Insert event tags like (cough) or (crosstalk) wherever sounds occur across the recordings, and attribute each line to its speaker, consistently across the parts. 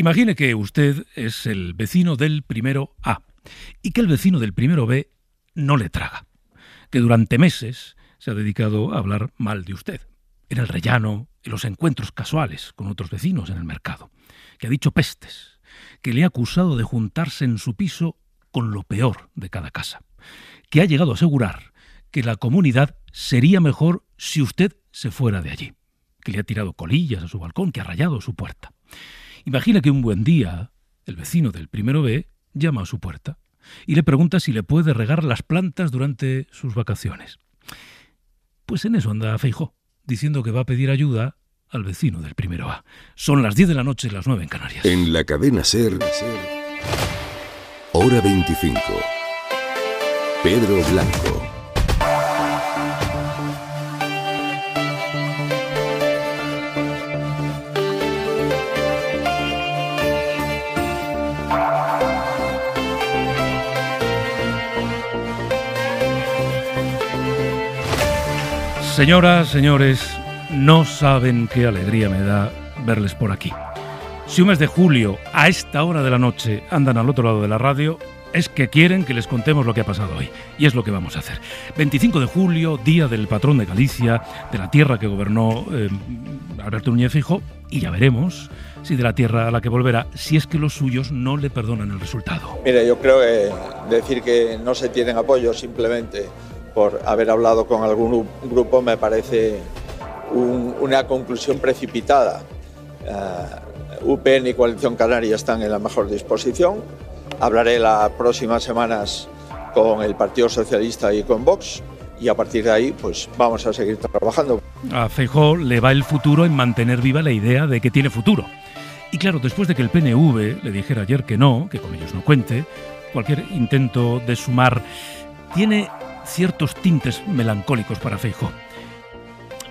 Speaker 1: Imagine que usted es el vecino del primero A y que el vecino del primero B no le traga, que durante meses se ha dedicado a hablar mal de usted, en el rellano, en los encuentros casuales con otros vecinos en el mercado, que ha dicho pestes, que le ha acusado de juntarse en su piso con lo peor de cada casa, que ha llegado a asegurar que la comunidad sería mejor si usted se fuera de allí, que le ha tirado colillas a su balcón, que ha rayado su puerta. Imagina que un buen día el vecino del primero B llama a su puerta y le pregunta si le puede regar las plantas durante sus vacaciones. Pues en eso anda Feijó, diciendo que va a pedir ayuda al vecino del primero A. Son las 10 de la noche las 9 en Canarias.
Speaker 2: En la cadena Ser, hora 25. Pedro Blanco.
Speaker 1: Señoras, señores, no saben qué alegría me da verles por aquí. Si un mes de julio, a esta hora de la noche, andan al otro lado de la radio, es que quieren que les contemos lo que ha pasado hoy. Y es lo que vamos a hacer. 25 de julio, día del patrón de Galicia, de la tierra que gobernó eh, Alberto Núñez Fijo, y ya veremos si de la tierra a la que volverá, si es que los suyos no le perdonan el resultado.
Speaker 3: Mire, yo creo que decir que no se tienen apoyo simplemente por haber hablado con algún grupo me parece una conclusión precipitada. Uh, UPN y Coalición Canaria están en la mejor disposición. Hablaré las próximas semanas con el Partido Socialista y con Vox y a partir de ahí pues vamos a seguir trabajando.
Speaker 1: A Feijó le va el futuro en mantener viva la idea de que tiene futuro. Y claro, después de que el PNV le dijera ayer que no, que con ellos no cuente, cualquier intento de sumar tiene ciertos tintes melancólicos para Feijó.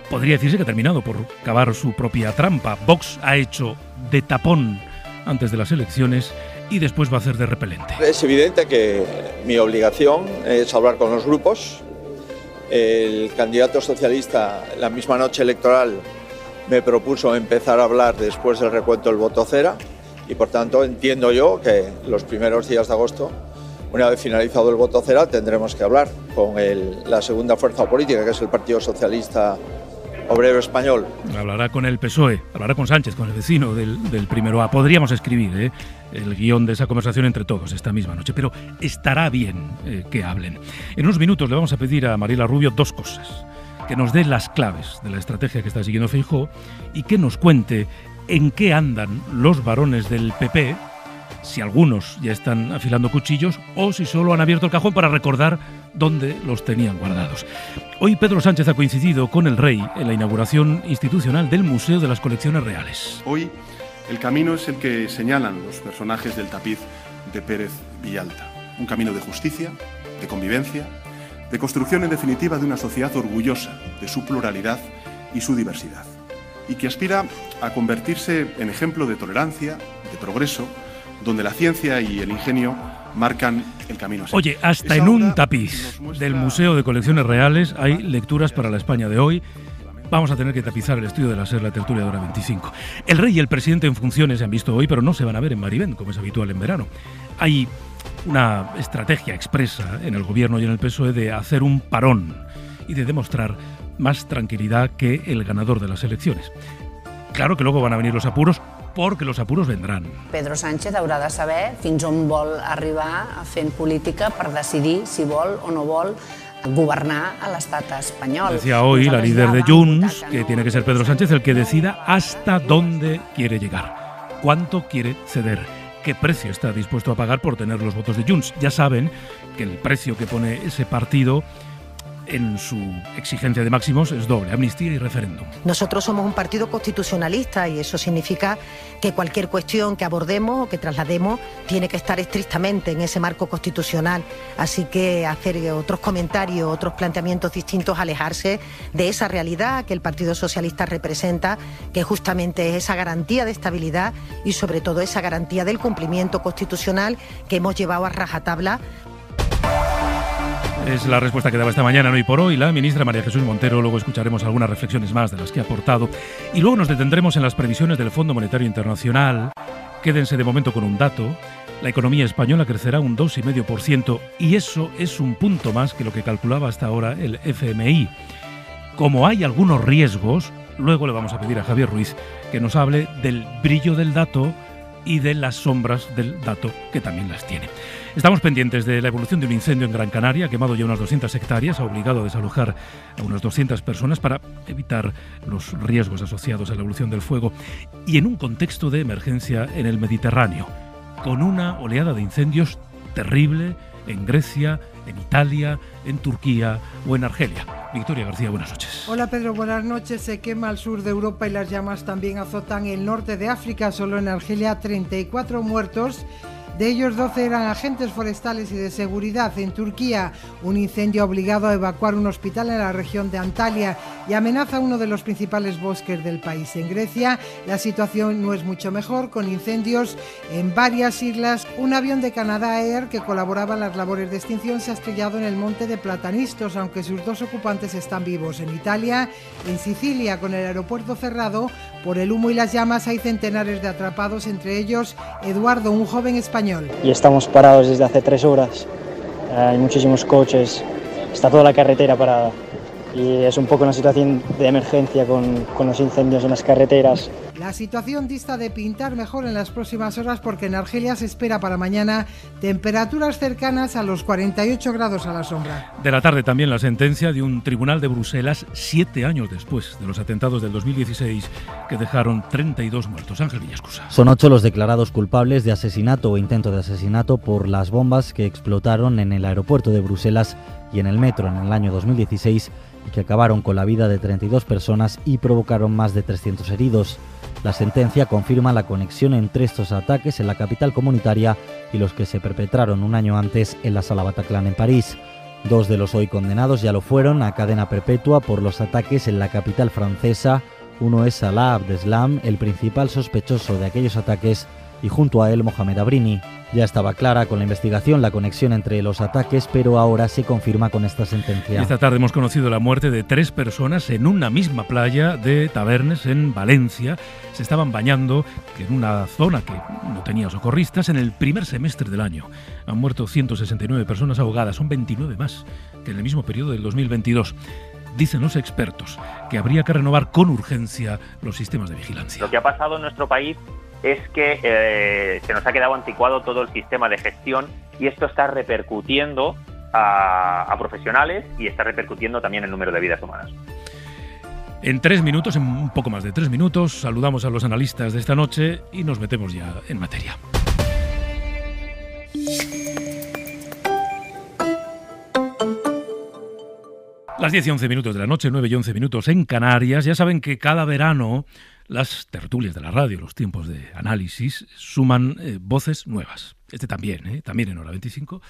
Speaker 1: Podría decirse que ha terminado por cavar su propia trampa. Vox ha hecho de tapón antes de las elecciones y después va a hacer de repelente.
Speaker 3: Es evidente que mi obligación es hablar con los grupos. El candidato socialista, la misma noche electoral, me propuso empezar a hablar después del recuento del voto cera y por tanto entiendo yo que los primeros días de agosto una vez finalizado el voto cera tendremos que hablar con la segunda fuerza política, que es el Partido Socialista Obrero Español.
Speaker 1: Hablará con el PSOE, hablará con Sánchez, con el vecino del, primero A. Podríamos escribir ¿eh? el guion de esa conversación entre todos esta misma noche, pero estará bien eh, que hablen. En unos minutos le vamos a pedir a Mariela Rubio dos cosas. Que nos dé las claves de la estrategia que está siguiendo Feijó y que nos cuente en qué andan los varones del PP si algunos ya están afilando cuchillos o si solo han abierto el cajón para recordar dónde los tenían guardados. Hoy Pedro Sánchez ha coincidido con el rey en la inauguración institucional del Museo de las Colecciones Reales.
Speaker 4: Hoy el camino es el que señalan los personajes del tapiz de Pérez Villalta. Un camino de justicia, de convivencia, de construcción en definitiva de una sociedad orgullosa de su pluralidad y su diversidad, y que aspira a convertirse en ejemplo de tolerancia, de progreso, donde la ciencia y el ingenio marcan el camino.
Speaker 1: Oye, hasta en un tapiz del Museo de Colecciones Reales hay lecturas para la España de hoy. Vamos a tener que tapizar el estudio de la SER, la tertulia de hora 25. El rey y el presidente en funciones se han visto hoy, pero no se van a ver en Maribén, como es habitual en verano. Hay una estrategia expresa en el gobierno y en el PSOE de hacer un parón y de demostrar más tranquilidad que el ganador de las elecciones. Claro que luego van a venir los apuros, porque los apuros vendrán.
Speaker 5: Pedro Sánchez haurà de saber fins on vol arribar fent política per decidir si vol o no vol gobernar a l'estat espanyol.
Speaker 1: Decía hoy la líder de Junts que tiene que ser Pedro Sánchez el que decida hasta dónde quiere llegar, cuánto quiere ceder, qué precio está dispuesto a pagar por tener los votos de Junts. Ya saben que el precio que pone ese partido en su exigencia de máximos es doble, amnistía y referéndum.
Speaker 6: Nosotros somos un partido constitucionalista y eso significa que cualquier cuestión que abordemos o que traslademos tiene que estar estrictamente en ese marco constitucional. Así que hacer otros comentarios, otros planteamientos distintos, alejarse de esa realidad que el Partido Socialista representa, que justamente es esa garantía de estabilidad y sobre todo esa garantía del cumplimiento constitucional que hemos llevado a rajatabla
Speaker 1: es la respuesta que daba esta mañana, hoy por hoy, la ministra María Jesús Montero. Luego escucharemos algunas reflexiones más de las que ha aportado. Y luego nos detendremos en las previsiones del Fondo Monetario Internacional Quédense de momento con un dato. La economía española crecerá un 2,5% y eso es un punto más que lo que calculaba hasta ahora el FMI. Como hay algunos riesgos, luego le vamos a pedir a Javier Ruiz que nos hable del brillo del dato y de las sombras del dato, que también las tiene. Estamos pendientes de la evolución de un incendio en Gran Canaria, ha quemado ya unas 200 hectáreas, ha obligado a desalojar a unas 200 personas para evitar los riesgos asociados a la evolución del fuego y en un contexto de emergencia en el Mediterráneo, con una oleada de incendios terrible en Grecia, en Italia, en Turquía o en Argelia. Victoria García, buenas noches.
Speaker 7: Hola Pedro, buenas noches. Se quema el sur de Europa y las llamas también azotan el norte de África. Solo en Argelia 34 muertos de ellos 12 eran agentes forestales y de seguridad. En Turquía, un incendio ha obligado a evacuar un hospital en la región de Antalya y amenaza uno de los principales bosques del país. En Grecia, la situación no es mucho mejor, con incendios en varias islas. Un avión de Canadá Air que colaboraba en las labores de extinción se ha estrellado en el monte de Platanistos, aunque sus dos ocupantes están vivos. En Italia, en Sicilia, con el aeropuerto cerrado, por el humo y las llamas hay centenares de atrapados, entre ellos Eduardo, un joven español
Speaker 8: y estamos parados desde hace tres horas. Hay muchísimos coches, está toda la carretera parada y es un poco una situación de emergencia con, con, los incendios en las carreteras.
Speaker 7: La situación dista de pintar mejor en las próximas horas porque en Argelia se espera para mañana temperaturas cercanas a los 48 grados a la sombra.
Speaker 1: De la tarde también la sentencia de un tribunal de Bruselas siete años después de los atentados del 2016 que dejaron 32 muertos. Ángel Villascusa.
Speaker 9: Son ocho los declarados culpables de asesinato o intento de asesinato por las bombas que explotaron en el aeropuerto de Bruselas y en el metro en el año 2016 y acabaron con la vida de 32 personas y provocaron más de 300 heridos. La sentencia confirma la conexión entre estos ataques en la capital comunitaria y los que se perpetraron un año antes en la sala Bataclan en París. Dos de los hoy condenados ya lo fueron a cadena perpetua por los ataques en la capital francesa. Uno es Salah Abdeslam, el principal sospechoso de aquellos ataques, y junto a él Mohamed Abrini. Ya estaba clara con la investigación la conexión entre los ataques, pero ahora se confirma con esta sentencia.
Speaker 1: Esta tarde hemos conocido la muerte de tres personas en una misma playa de Tabernes, en Valencia. Se estaban bañando en una zona que no tenía socorristas en el primer semestre del año. Han muerto 169 personas ahogadas, son 29 más que en el mismo periodo del 2022 dicen los expertos que habría que renovar con urgencia los sistemas de vigilancia.
Speaker 10: Lo que ha pasado en nuestro país es que eh, se nos ha quedado anticuado todo el sistema de gestión y esto está repercutiendo a, profesionales y está repercutiendo también el número de vidas humanas.
Speaker 1: En tres minutos, en un poco más de tres minutos, saludamos a los analistas de esta noche y nos metemos ya en materia. Las 10 y 11 minutos de la noche, 9 y 11 minutos en Canarias. Ya saben que cada verano las tertulias de la radio, los tiempos de análisis, suman eh, voces nuevas. Este también, ¿eh? también en hora 25,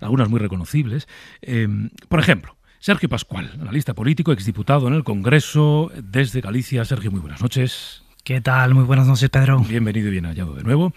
Speaker 1: algunas muy reconocibles. Em, por ejemplo, Sergio Pascual, analista político, exdiputado en el Congreso desde Galicia. Sergio, muy buenas noches.
Speaker 11: ¿Qué tal? Muy buenas noches, Pedro.
Speaker 1: Bienvenido y bien hallado de nuevo.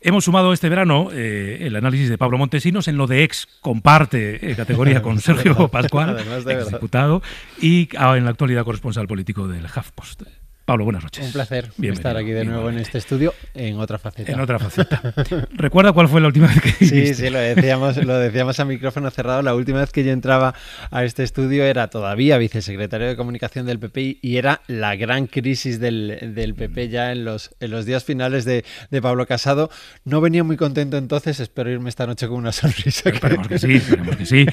Speaker 1: Hemos sumado este verano eh, el análisis de Pablo Montesinos en lo de ex, comparte eh, categoría con (laughs) Sergio Pascual, exdiputado, y ah, en la actualidad corresponsal político del HuffPost. Pablo, buenas noches.
Speaker 12: Un placer estar aquí de nuevo en este estudio en otra faceta.
Speaker 1: En otra faceta. (laughs) ¿Recuerda cuál fue la última vez que
Speaker 12: Sí, sí, lo decíamos, lo decíamos a micrófono cerrado. La última vez que yo entraba a este estudio era todavía vicesecretario de comunicación del PP y era la gran crisis del, del PP ya en los, en los días finales de, de, Pablo Casado. No venía muy contento entonces, espero irme esta noche con una sonrisa.
Speaker 1: Esperemos que, sí, (laughs) esperemos que sí.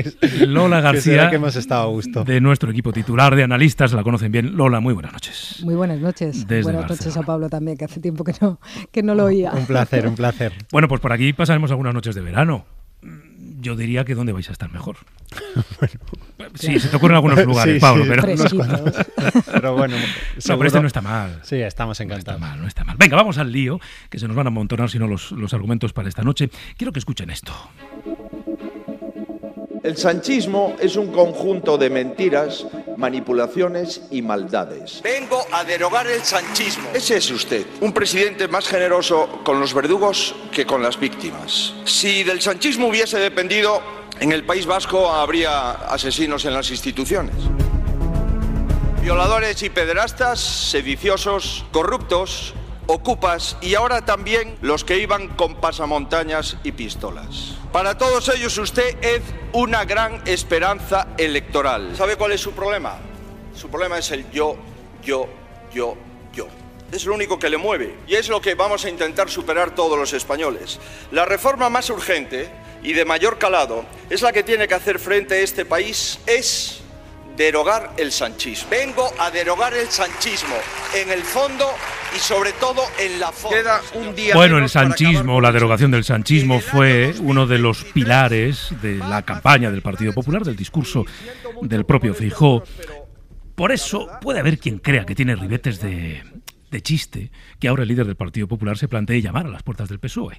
Speaker 1: (laughs) Lola García,
Speaker 12: que hemos estado a gusto.
Speaker 1: de nuestro equipo titular de analistas, la conocen bien. Lola, muy buenas noches.
Speaker 13: Muy buenas noches. buenas noches a Pablo también, que hace tiempo que no, que no lo oía.
Speaker 12: Un placer, un placer. (laughs)
Speaker 1: Bueno, pues por aquí pasaremos algunas noches de verano. Yo diría que dónde vais a estar mejor. (laughs) bueno, sí, se te ocurren algunos (laughs) lugares,
Speaker 12: sí,
Speaker 1: Pablo,
Speaker 12: sí,
Speaker 1: pero,
Speaker 12: pero bueno,
Speaker 1: no, pero este no está mal.
Speaker 12: Sí, estamos encantados.
Speaker 1: No está mal, no está mal. Venga, vamos al lío, que se nos van a amontonar si no los, los argumentos para esta noche. Quiero que escuchen esto.
Speaker 3: El sanchismo es un conjunto de mentiras, manipulaciones y maldades.
Speaker 14: Vengo a derogar el sanchismo.
Speaker 3: Ese es usted, un presidente más generoso con los verdugos que con las víctimas. Si del sanchismo hubiese dependido, en el País Vasco habría asesinos en las instituciones. Violadores y pederastas, sediciosos, corruptos,
Speaker 14: ocupas y ahora también los que iban con pasamontañas y pistolas. Para todos ellos usted es una gran esperanza electoral. ¿Sabe cuál es su problema? Su problema es el yo, yo, yo, yo. Es lo único que le mueve y es lo que vamos a intentar superar todos los españoles. La reforma más urgente y de mayor calado es la que tiene que hacer frente a este país, es derogar el sanchismo. Vengo a derogar el sanchismo en el fondo y sobre todo en la forma. Queda un día
Speaker 1: bueno, el sanchismo, la derogación del sanchismo fue uno de los pilares de la campaña del Partido Popular, del discurso del propio Feijóo. Por eso puede haber quien crea que tiene ribetes de, de chiste que ahora el líder del Partido Popular se plantee llamar a las puertas del PSOE,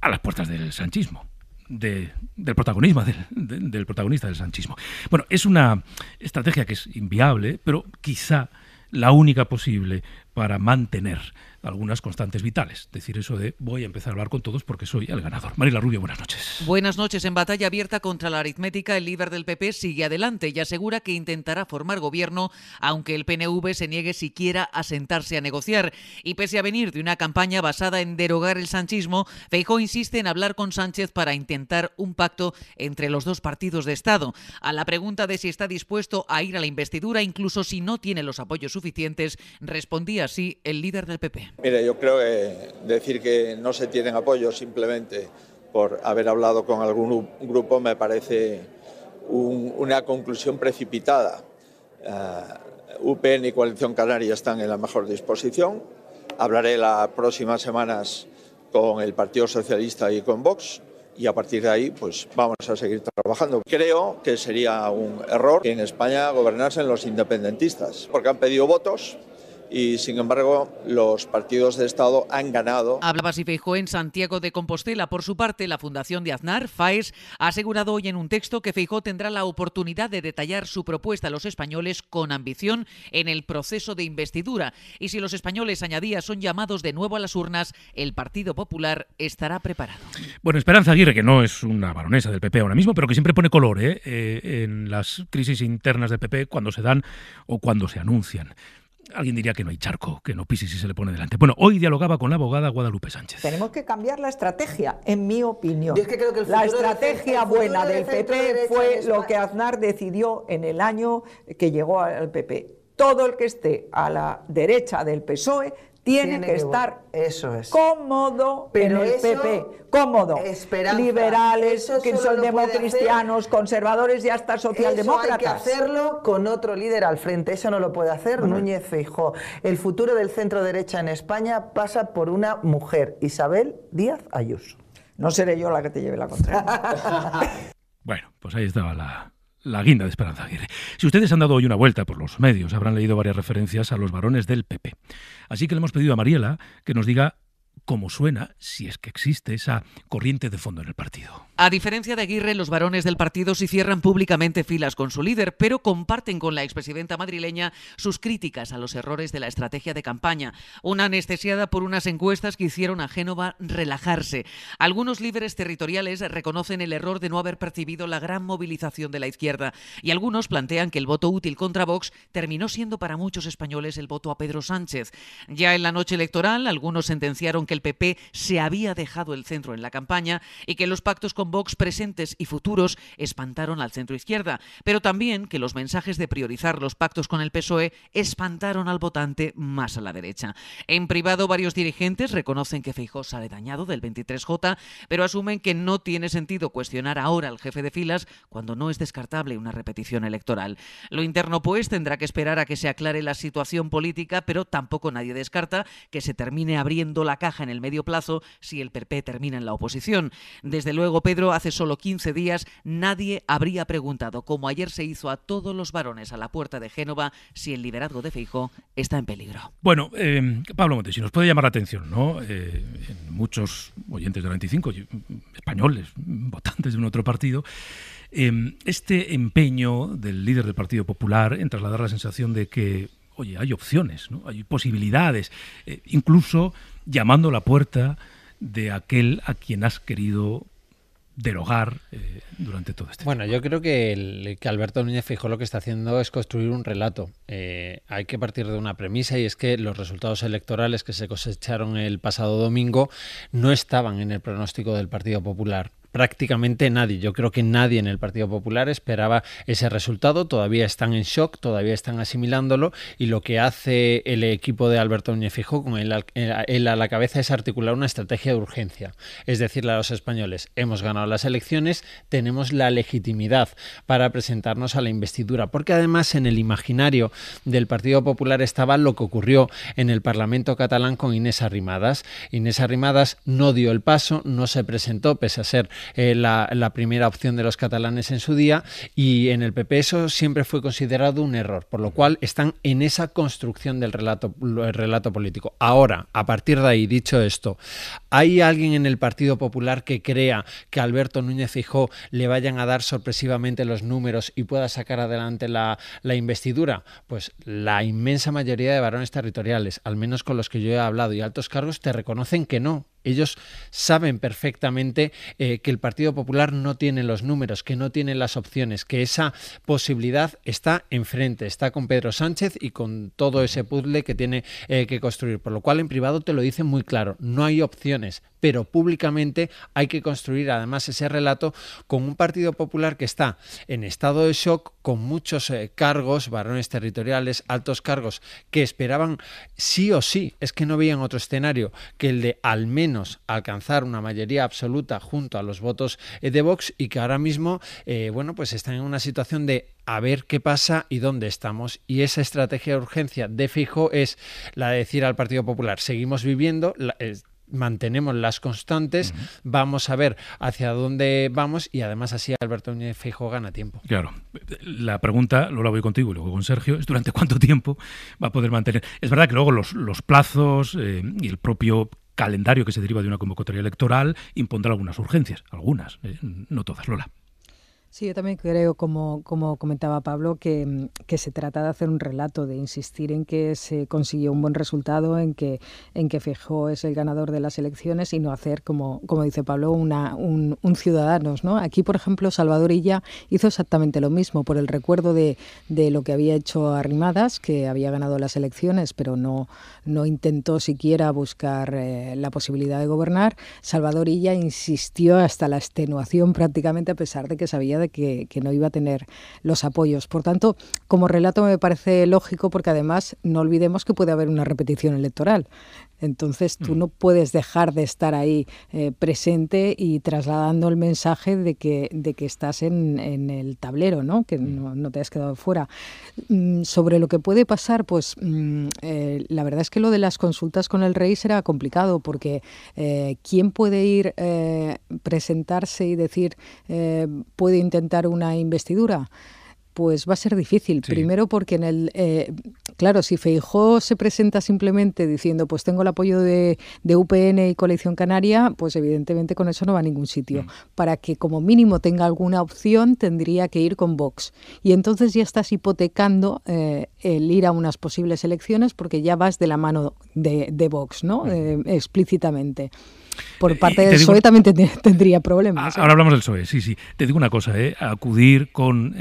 Speaker 1: a las puertas del sanchismo del protagonismo, del protagonista del sanchismo. Bueno, es una estrategia que es inviable, pero quizá la única posible para mantener algunas constantes vitales. Decir eso de voy a empezar a hablar con todos porque soy el ganador. Marila Rubio, buenas noches.
Speaker 15: Buenas noches. En batalla abierta contra la aritmética, el líder del PP sigue adelante y asegura que intentará formar gobierno, aunque el PNV se niegue siquiera a sentarse a negociar. Y pese a venir de una campaña basada en derogar el sanchismo, Feijó insiste en hablar con Sánchez para intentar un pacto entre los dos partidos de Estado. A la pregunta de si está dispuesto a ir a la investidura, incluso si no tiene los apoyos suficientes, respondía así el líder del PP.
Speaker 3: Mire, yo creo que decir que no se tienen apoyo simplemente por haber hablado con algún grupo me parece una conclusión precipitada. Uh, UPN y Coalición Canaria están en la mejor disposición. Hablaré las próximas semanas con el Partido Socialista y con Vox y a partir de ahí pues vamos a seguir trabajando. Creo que sería un error que en España gobernasen los independentistas porque han pedido votos y sin embargo los partidos de Estado han ganado.
Speaker 15: Hablaba Feijó en Santiago de Compostela. Por su parte, la Fundación de Aznar, FAES, ha asegurado hoy en un texto que Feijó tendrá la oportunidad de detallar su propuesta a los españoles con ambición en el proceso de investidura. Y si los españoles, añadía, son llamados de nuevo a las urnas, el Partido Popular estará preparado.
Speaker 1: Bueno, Esperanza Aguirre, que no es una baronesa del PP ahora mismo, pero que siempre pone color ¿eh? Eh, en las crisis internas del PP cuando se dan o cuando se anuncian alguien diría que no hay charco, que no pise si se le pone delante. Bueno, hoy dialogaba con la abogada Guadalupe Sánchez.
Speaker 16: Tenemos que cambiar la estrategia, en mi opinión. la estrategia buena del PP fue lo que Aznar decidió en el año que llegó al PP. Todo el que esté a la derecha del PSOE tiene, que, estar eso es. cómodo Pero en el PP, cómodo. Liberales, que son democristianos, conservadores y hasta socialdemócratas.
Speaker 17: Eso hay que hacerlo con otro líder al frente. Eso no lo puede hacer Núñez Feijó. El futuro del centro derecha en España pasa por una mujer, Isabel Díaz Ayuso.
Speaker 16: No seré yo la que te lleve la contraria. (laughs) (laughs)
Speaker 1: bueno, pues ahí estaba la, la guinda de Esperanza Aguirre. Si ustedes han dado hoy una vuelta por los medios, habrán leído varias referencias a los varones del PP. Así que le hemos pedido a Mariela que nos diga cómo suena, si es que existe esa corriente de fondo en el partido.
Speaker 15: A diferencia de Aguirre, los varones del partido sí cierran públicamente filas con su líder, pero comparten con la expresidenta madrileña sus críticas a los errores de la estrategia de campaña, una anestesiada por unas encuestas que hicieron a Génova relajarse. Algunos líderes territoriales reconocen el error de no haber percibido la gran movilización de la izquierda y algunos plantean que el voto útil contra Vox terminó siendo para muchos españoles el voto a Pedro Sánchez. Ya en la noche electoral, algunos sentenciaron que el PP se había dejado el centro en la campaña y que los pactos con Vox presentes y futuros espantaron al centro izquierda, pero también que los mensajes de priorizar los pactos con el PSOE espantaron al votante más a la derecha. En privado, varios dirigentes reconocen que Feijóo sale dañado del 23J, pero asumen que no tiene sentido cuestionar ahora al jefe de filas cuando no es descartable una repetición electoral. Lo interno, pues, tendrá que esperar a que se aclare la situación política, pero tampoco nadie descarta que se termine abriendo la caja en el medio plazo si el PP termina en la oposición. Desde luego, Pedro, hace solo 15 días nadie habría preguntado, como ayer se hizo a todos los varones a la puerta de Génova, si el liderazgo de Feijó está en peligro.
Speaker 1: Bueno, eh, Pablo Montes, si nos puede llamar la atención, ¿no? Eh, muchos oyentes del 25, españoles, votantes de un otro partido, eh, este empeño del líder del Partido Popular en trasladar la sensación de que oye, hay opciones, ¿no? hay posibilidades, incluso llamando a la puerta de aquel a quien has querido derogar eh, durante todo este
Speaker 12: Bueno, yo creo que, el, que Alberto Núñez Fijó lo que está haciendo es construir un relato. Eh, hay que partir de una premisa y es que los resultados electorales que se cosecharon el pasado domingo no estaban en el pronóstico del Partido Popular prácticamente nadie. Yo creo que nadie en el Partido Popular esperaba ese resultado. Todavía están en shock, todavía están asimilándolo y lo que hace el equipo de Alberto Núñez Fijo con él, a la cabeza es articular una estrategia de urgencia. Es decirle a los españoles, hemos ganado las elecciones, tenemos la legitimidad para presentarnos a la investidura. Porque además en el imaginario del Partido Popular estaba lo que ocurrió en el Parlamento catalán con Inés Arrimadas. Inés Arrimadas no dio el paso, no se presentó, pese a ser eh, la, primera opción de los catalanes en su día y en el PP eso siempre fue considerado un error, por lo cual están en esa construcción del relato, el relato político. Ahora, a partir de ahí, dicho esto, ¿hay alguien en el Partido Popular que crea que Alberto Núñez Fijó le vayan a dar sorpresivamente los números y pueda sacar adelante la, la investidura? Pues la inmensa mayoría de varones territoriales, al menos con los que yo he hablado y altos cargos, te reconocen que no, ellos saben perfectamente eh, que el Partido Popular no tiene los números, que no tiene las opciones, que esa posibilidad está enfrente, está con Pedro Sánchez y con todo ese puzzle que tiene eh, que construir. Por lo cual en privado te lo dicen muy claro, no hay opciones, pero públicamente hay que construir además ese relato con un Partido Popular que está en estado de shock, con muchos eh, cargos, varones territoriales, altos cargos, que esperaban sí o sí, es que no veían otro escenario que el de al menos alcanzar una mayoría absoluta junto a los votos eh, de Vox y que ahora mismo, eh, bueno, pues están en una situación de a ver qué pasa y dónde estamos. Y esa estrategia de urgencia de fijo es la de decir al Partido Popular, seguimos viviendo, mantenemos las constantes, vamos a ver hacia dónde vamos y además así Alberto Núñez Feijóo gana tiempo.
Speaker 1: Claro, la pregunta, luego la voy contigo y luego con Sergio, es durante cuánto tiempo va a poder mantener. Es verdad que luego los, los plazos eh, y el propio calendario que se deriva de una convocatoria electoral impondrá algunas urgencias, algunas, eh, no todas, Lola.
Speaker 13: Sí, yo también creo, como, como comentaba Pablo, que, que, se trata de hacer un relato, de insistir en que se consiguió un buen resultado, en que, en que Fijó es el ganador de las elecciones y no hacer, como, como dice Pablo, una, un, un Ciudadanos. ¿no? Aquí, por ejemplo, Salvador Illa hizo exactamente lo mismo, por el recuerdo de, de lo que había hecho Arrimadas, que había ganado las elecciones, pero no, no intentó siquiera buscar eh, la posibilidad de gobernar. Salvador Illa insistió hasta la extenuación prácticamente, a pesar de que sabía de que, no iba a tener los apoyos. Por tanto, como relato me parece lógico porque además no olvidemos que puede haber una repetición electoral. Entonces tú mm. no puedes dejar de estar ahí eh, presente y trasladando el mensaje de que, de que estás en, el tablero, ¿no? que mm. no, te has quedado fuera. Mm, sobre lo que puede pasar, pues eh, la verdad es que lo de las consultas con el rey será complicado porque eh, ¿quién puede ir, presentarse y decir, puede intentar una investidura? Pues va a ser difícil. Primero porque en el, eh, claro, si Feijó se presenta simplemente diciendo, pues tengo el apoyo de, UPN y Coalición Canaria, pues evidentemente con eso no va a ningún sitio. Mm. Para que como mínimo tenga alguna opción, tendría que ir con Vox. Y entonces ya estás hipotecando eh, el ir a unas posibles elecciones porque ya vas de la mano de, Vox, ¿no? Mm. Eh, explícitamente. Por parte del PSOE también (laughs) tendría problemas.
Speaker 1: Ahora hablamos del PSOE, sí, sí. Te digo una cosa, ¿eh? acudir con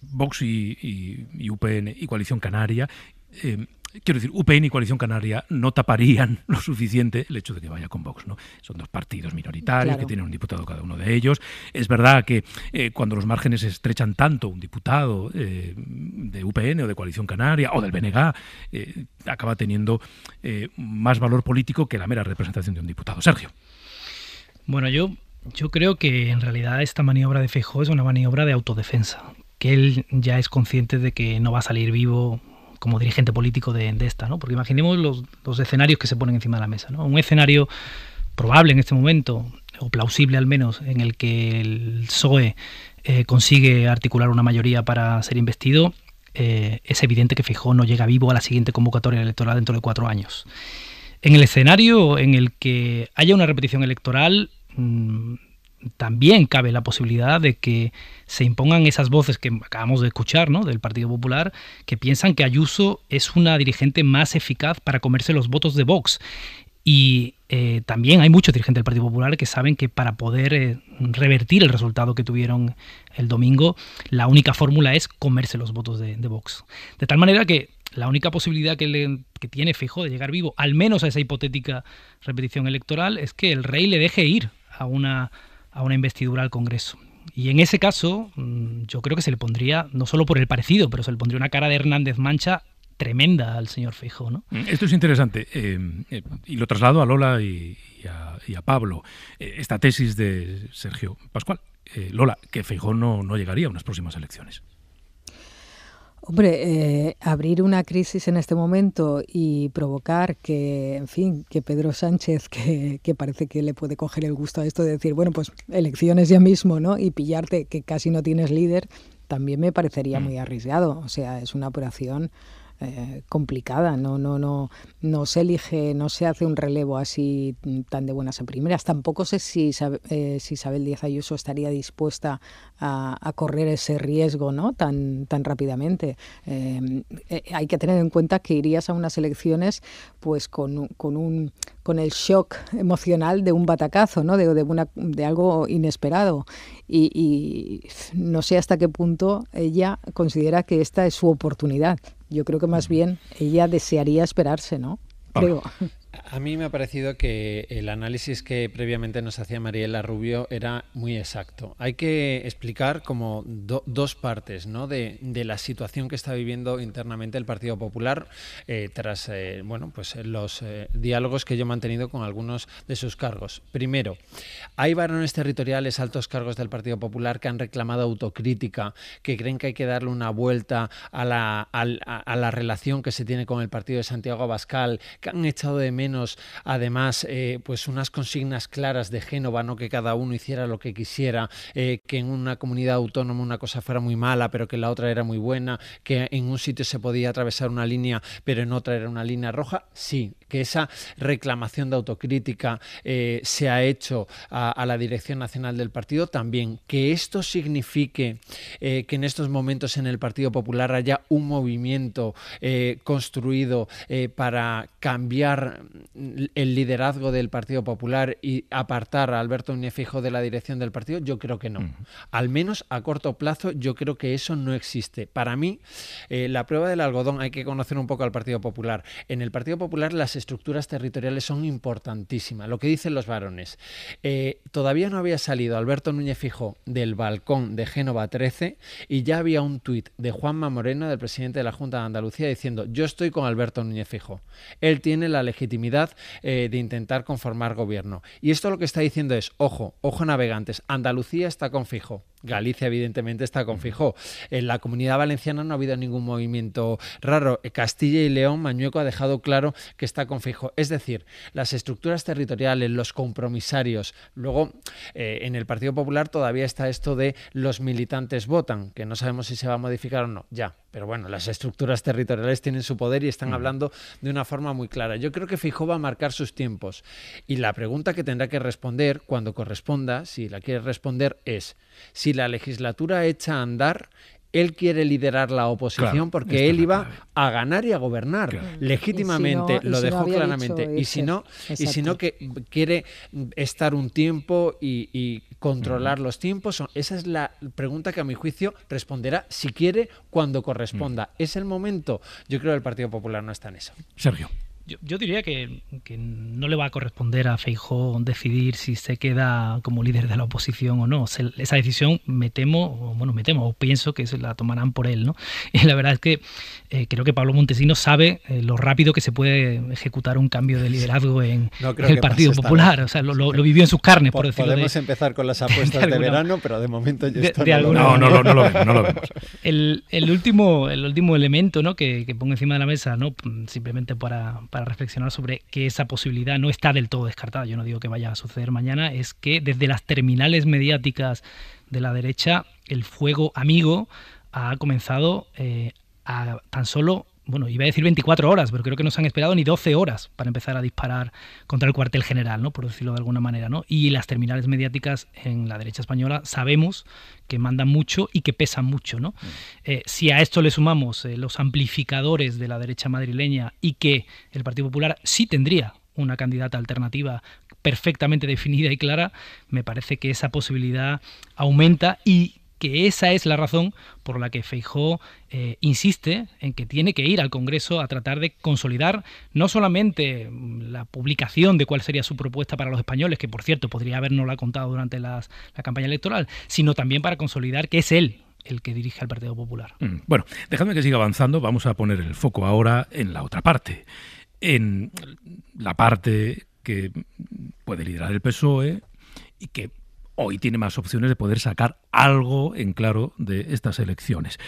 Speaker 1: Vox y, UPN y Coalición Canaria. Eh, quiero decir, UPN y Coalición Canaria no taparían (laughs) lo suficiente el hecho de que vaya con Vox. ¿no? Son dos partidos minoritarios que tienen un diputado cada uno de ellos. Es verdad que eh, cuando los márgenes se estrechan tanto, un diputado eh, de UPN o de Coalición Canaria o del BNG acaba teniendo más valor político que la mera representación de un diputado. Sergio.
Speaker 11: Bueno, yo, yo creo que en realidad esta maniobra de Feijóo es una maniobra de autodefensa que él ya es consciente de que no va a salir vivo como dirigente político de, esta, ¿no? Porque imaginemos los, escenarios que se ponen encima de la mesa. Un escenario probable en este momento, o plausible al menos, en el que el PSOE eh, consigue articular una mayoría para ser investido, eh, es evidente que Fijó no llega vivo a la siguiente convocatoria electoral dentro de cuatro años. En el escenario en el que haya una repetición electoral, mm, también cabe la posibilidad de que se impongan esas voces que acabamos de escuchar ¿no? del Partido Popular, que piensan que Ayuso es una dirigente más eficaz para comerse los votos de Vox. Y eh, también hay muchos dirigentes del Partido Popular que saben que para poder eh, revertir el resultado que tuvieron el domingo, la única fórmula es comerse los votos de, Vox. De tal manera que la única posibilidad que, que tiene Fijo de llegar vivo, al menos a esa hipotética repetición electoral, es que el rey le deje ir a una, a una investidura al Congreso. Y en ese caso, mm, yo creo que se le pondría, no solo por el parecido, pero se le pondría una cara de Hernández Mancha tremenda al señor Feijóo. ¿no?
Speaker 1: Mm, esto es interesante eh, eh, y lo traslado a Lola y, a, Pablo. Eh, esta tesis de Sergio Pascual. Lola, que Feijóo no, no llegaría a unas próximas elecciones.
Speaker 13: Hombre, abrir una crisis en este momento y provocar que, en fin, que Pedro Sánchez, que, que, parece que le puede coger el gusto a esto de decir, bueno, pues elecciones ya mismo, ¿no? Y pillarte que casi no tienes líder, también me parecería mm. muy arriesgado. O sea, es una operación eh, complicada, no, no, no, no se elige, no se hace un relevo así tan de buenas a primeras. Tampoco sé si, eh, si Isabel Díaz Ayuso estaría dispuesta a, correr ese riesgo ¿no? tan, tan rápidamente. Eh, hay que tener en cuenta que irías a unas elecciones pues con, con, un, con el shock emocional de un batacazo, ¿no? de, de, una, de algo inesperado. Y, y no sé hasta qué punto ella considera que esta es su oportunidad. Yo creo que más bien ella desearía esperarse, ¿no? Creo.
Speaker 12: A mí me ha parecido que el análisis que previamente nos hacía Mariela Rubio era muy exacto. Hay que explicar como dos partes ¿no? de, la situación que está viviendo internamente el Partido Popular eh, tras eh, bueno, pues los eh, diálogos que yo he mantenido con algunos de sus cargos. Primero, hay varones territoriales, altos cargos del Partido Popular que han reclamado autocrítica, que creen que hay que darle una vuelta a la, a la relación que se tiene con el Partido de Santiago Abascal, que han echado de menos, además, eh, pues unas consignas claras de Génova, no que cada uno hiciera lo que quisiera, eh, que en una comunidad autónoma una cosa fuera muy mala, pero que la otra era muy buena, que en un sitio se podía atravesar una línea, pero en otra era una línea roja, sí, que esa reclamación de autocrítica eh, se ha hecho a, la dirección nacional del partido, también que esto signifique que en estos momentos en el Partido Popular haya un movimiento construido para cambiar el liderazgo del Partido Popular y apartar a Alberto Núñez de la dirección del partido? Yo creo que no. Al menos a corto plazo yo creo que eso no existe. Para mí, eh, la prueba del algodón hay que conocer un poco al Partido Popular. En el Partido Popular las estructuras territoriales son importantísimas. Lo que dicen los varones. Eh, todavía no había salido Alberto Núñez Fijo del balcón de Génova 13 y ya había un tuit de Juanma Moreno, del presidente de la Junta de Andalucía, diciendo yo estoy con Alberto Núñez Fijo. Él tiene la legitimidad eh, de intentar conformar gobierno. Y esto lo que está diciendo es, ojo, ojo navegantes, Andalucía está con fijo. Galicia, evidentemente, está con fijo. En la comunidad valenciana no ha habido ningún movimiento raro. Castilla y León, Mañueco ha dejado claro que está con fijo. Es decir, las estructuras territoriales, los compromisarios. Luego, eh, en el Partido Popular todavía está esto de los militantes votan, que no sabemos si se va a modificar o no. Ya, pero bueno, las estructuras territoriales tienen su poder y están hablando de una forma muy clara. Yo creo que Fijo va a marcar sus tiempos. Y la pregunta que tendrá que responder cuando corresponda, si la quiere responder, es si la legislatura echa a andar, él quiere liderar la oposición porque él iba a ganar y a gobernar legítimamente, lo dejó claramente. Y si no, y si no que quiere estar un tiempo y, controlar los tiempos, esa es la pregunta que a mi juicio responderá si quiere cuando corresponda. ¿Es el momento? Yo creo que el Partido Popular no está en eso.
Speaker 1: Sergio.
Speaker 11: Yo, diría que, no le va a corresponder a Feijó decidir si se queda como líder de la oposición o no. esa decisión me temo, o, bueno, me temo, o pienso que se la tomarán por él, ¿no? (laughs) Y la verdad es que eh, creo que Pablo Montesino sabe eh, lo rápido que se puede ejecutar un cambio de liderazgo en, (laughs) el Partido Popular. O sea, lo, vivió en sus carnes, por decirlo
Speaker 12: Podemos empezar con las (laughs) apuestas de, verano, pero de momento yo esto
Speaker 1: no, no, no, lo vemos. No lo vemos.
Speaker 11: El, el, último, el último elemento ¿no? que, que pongo encima de la mesa, ¿no? simplemente para para reflexionar sobre que esa posibilidad no está del todo descartada, yo no digo que vaya a suceder mañana, es que desde las terminales mediáticas de la derecha el fuego amigo ha comenzado eh, a tan solo bueno, iba a decir 24 horas, pero creo que no se han esperado ni 12 horas para empezar a disparar contra el cuartel general, ¿no? por decirlo de alguna manera. ¿no? Y las terminales mediáticas en la derecha española sabemos que mandan mucho y que pesan mucho. ¿no? Mm. Eh, si a esto le sumamos eh, los amplificadores de la derecha madrileña y que el Partido Popular sí tendría una candidata alternativa perfectamente definida y clara, me parece que esa posibilidad aumenta y que esa es la razón por la que Feijó eh, insiste en que tiene que ir al Congreso a tratar de consolidar no solamente la publicación de cuál sería su propuesta para los españoles, que por cierto podría habernosla contado durante la campaña electoral, sino también para consolidar que es él el que dirige al Partido Popular.
Speaker 1: Mm, bueno, dejadme que siga avanzando, vamos a poner el foco ahora en la otra parte, en la parte que puede liderar el PSOE y que hoy tiene más opciones de poder sacar algo en claro de estas elecciones.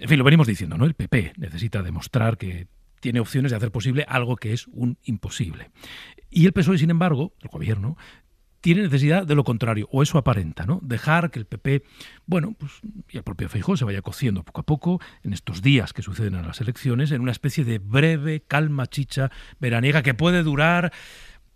Speaker 1: En fin, lo venimos diciendo, ¿no? El PP necesita demostrar que tiene opciones de hacer posible algo que es un imposible. Y el PSOE, sin embargo, el gobierno, tiene necesidad de lo contrario, o eso aparenta, ¿no? Dejar que el PP, bueno, pues y el propio Feijóo se vaya cociendo poco a poco en estos días que suceden a las elecciones en una especie de breve calma chicha veraniega que puede durar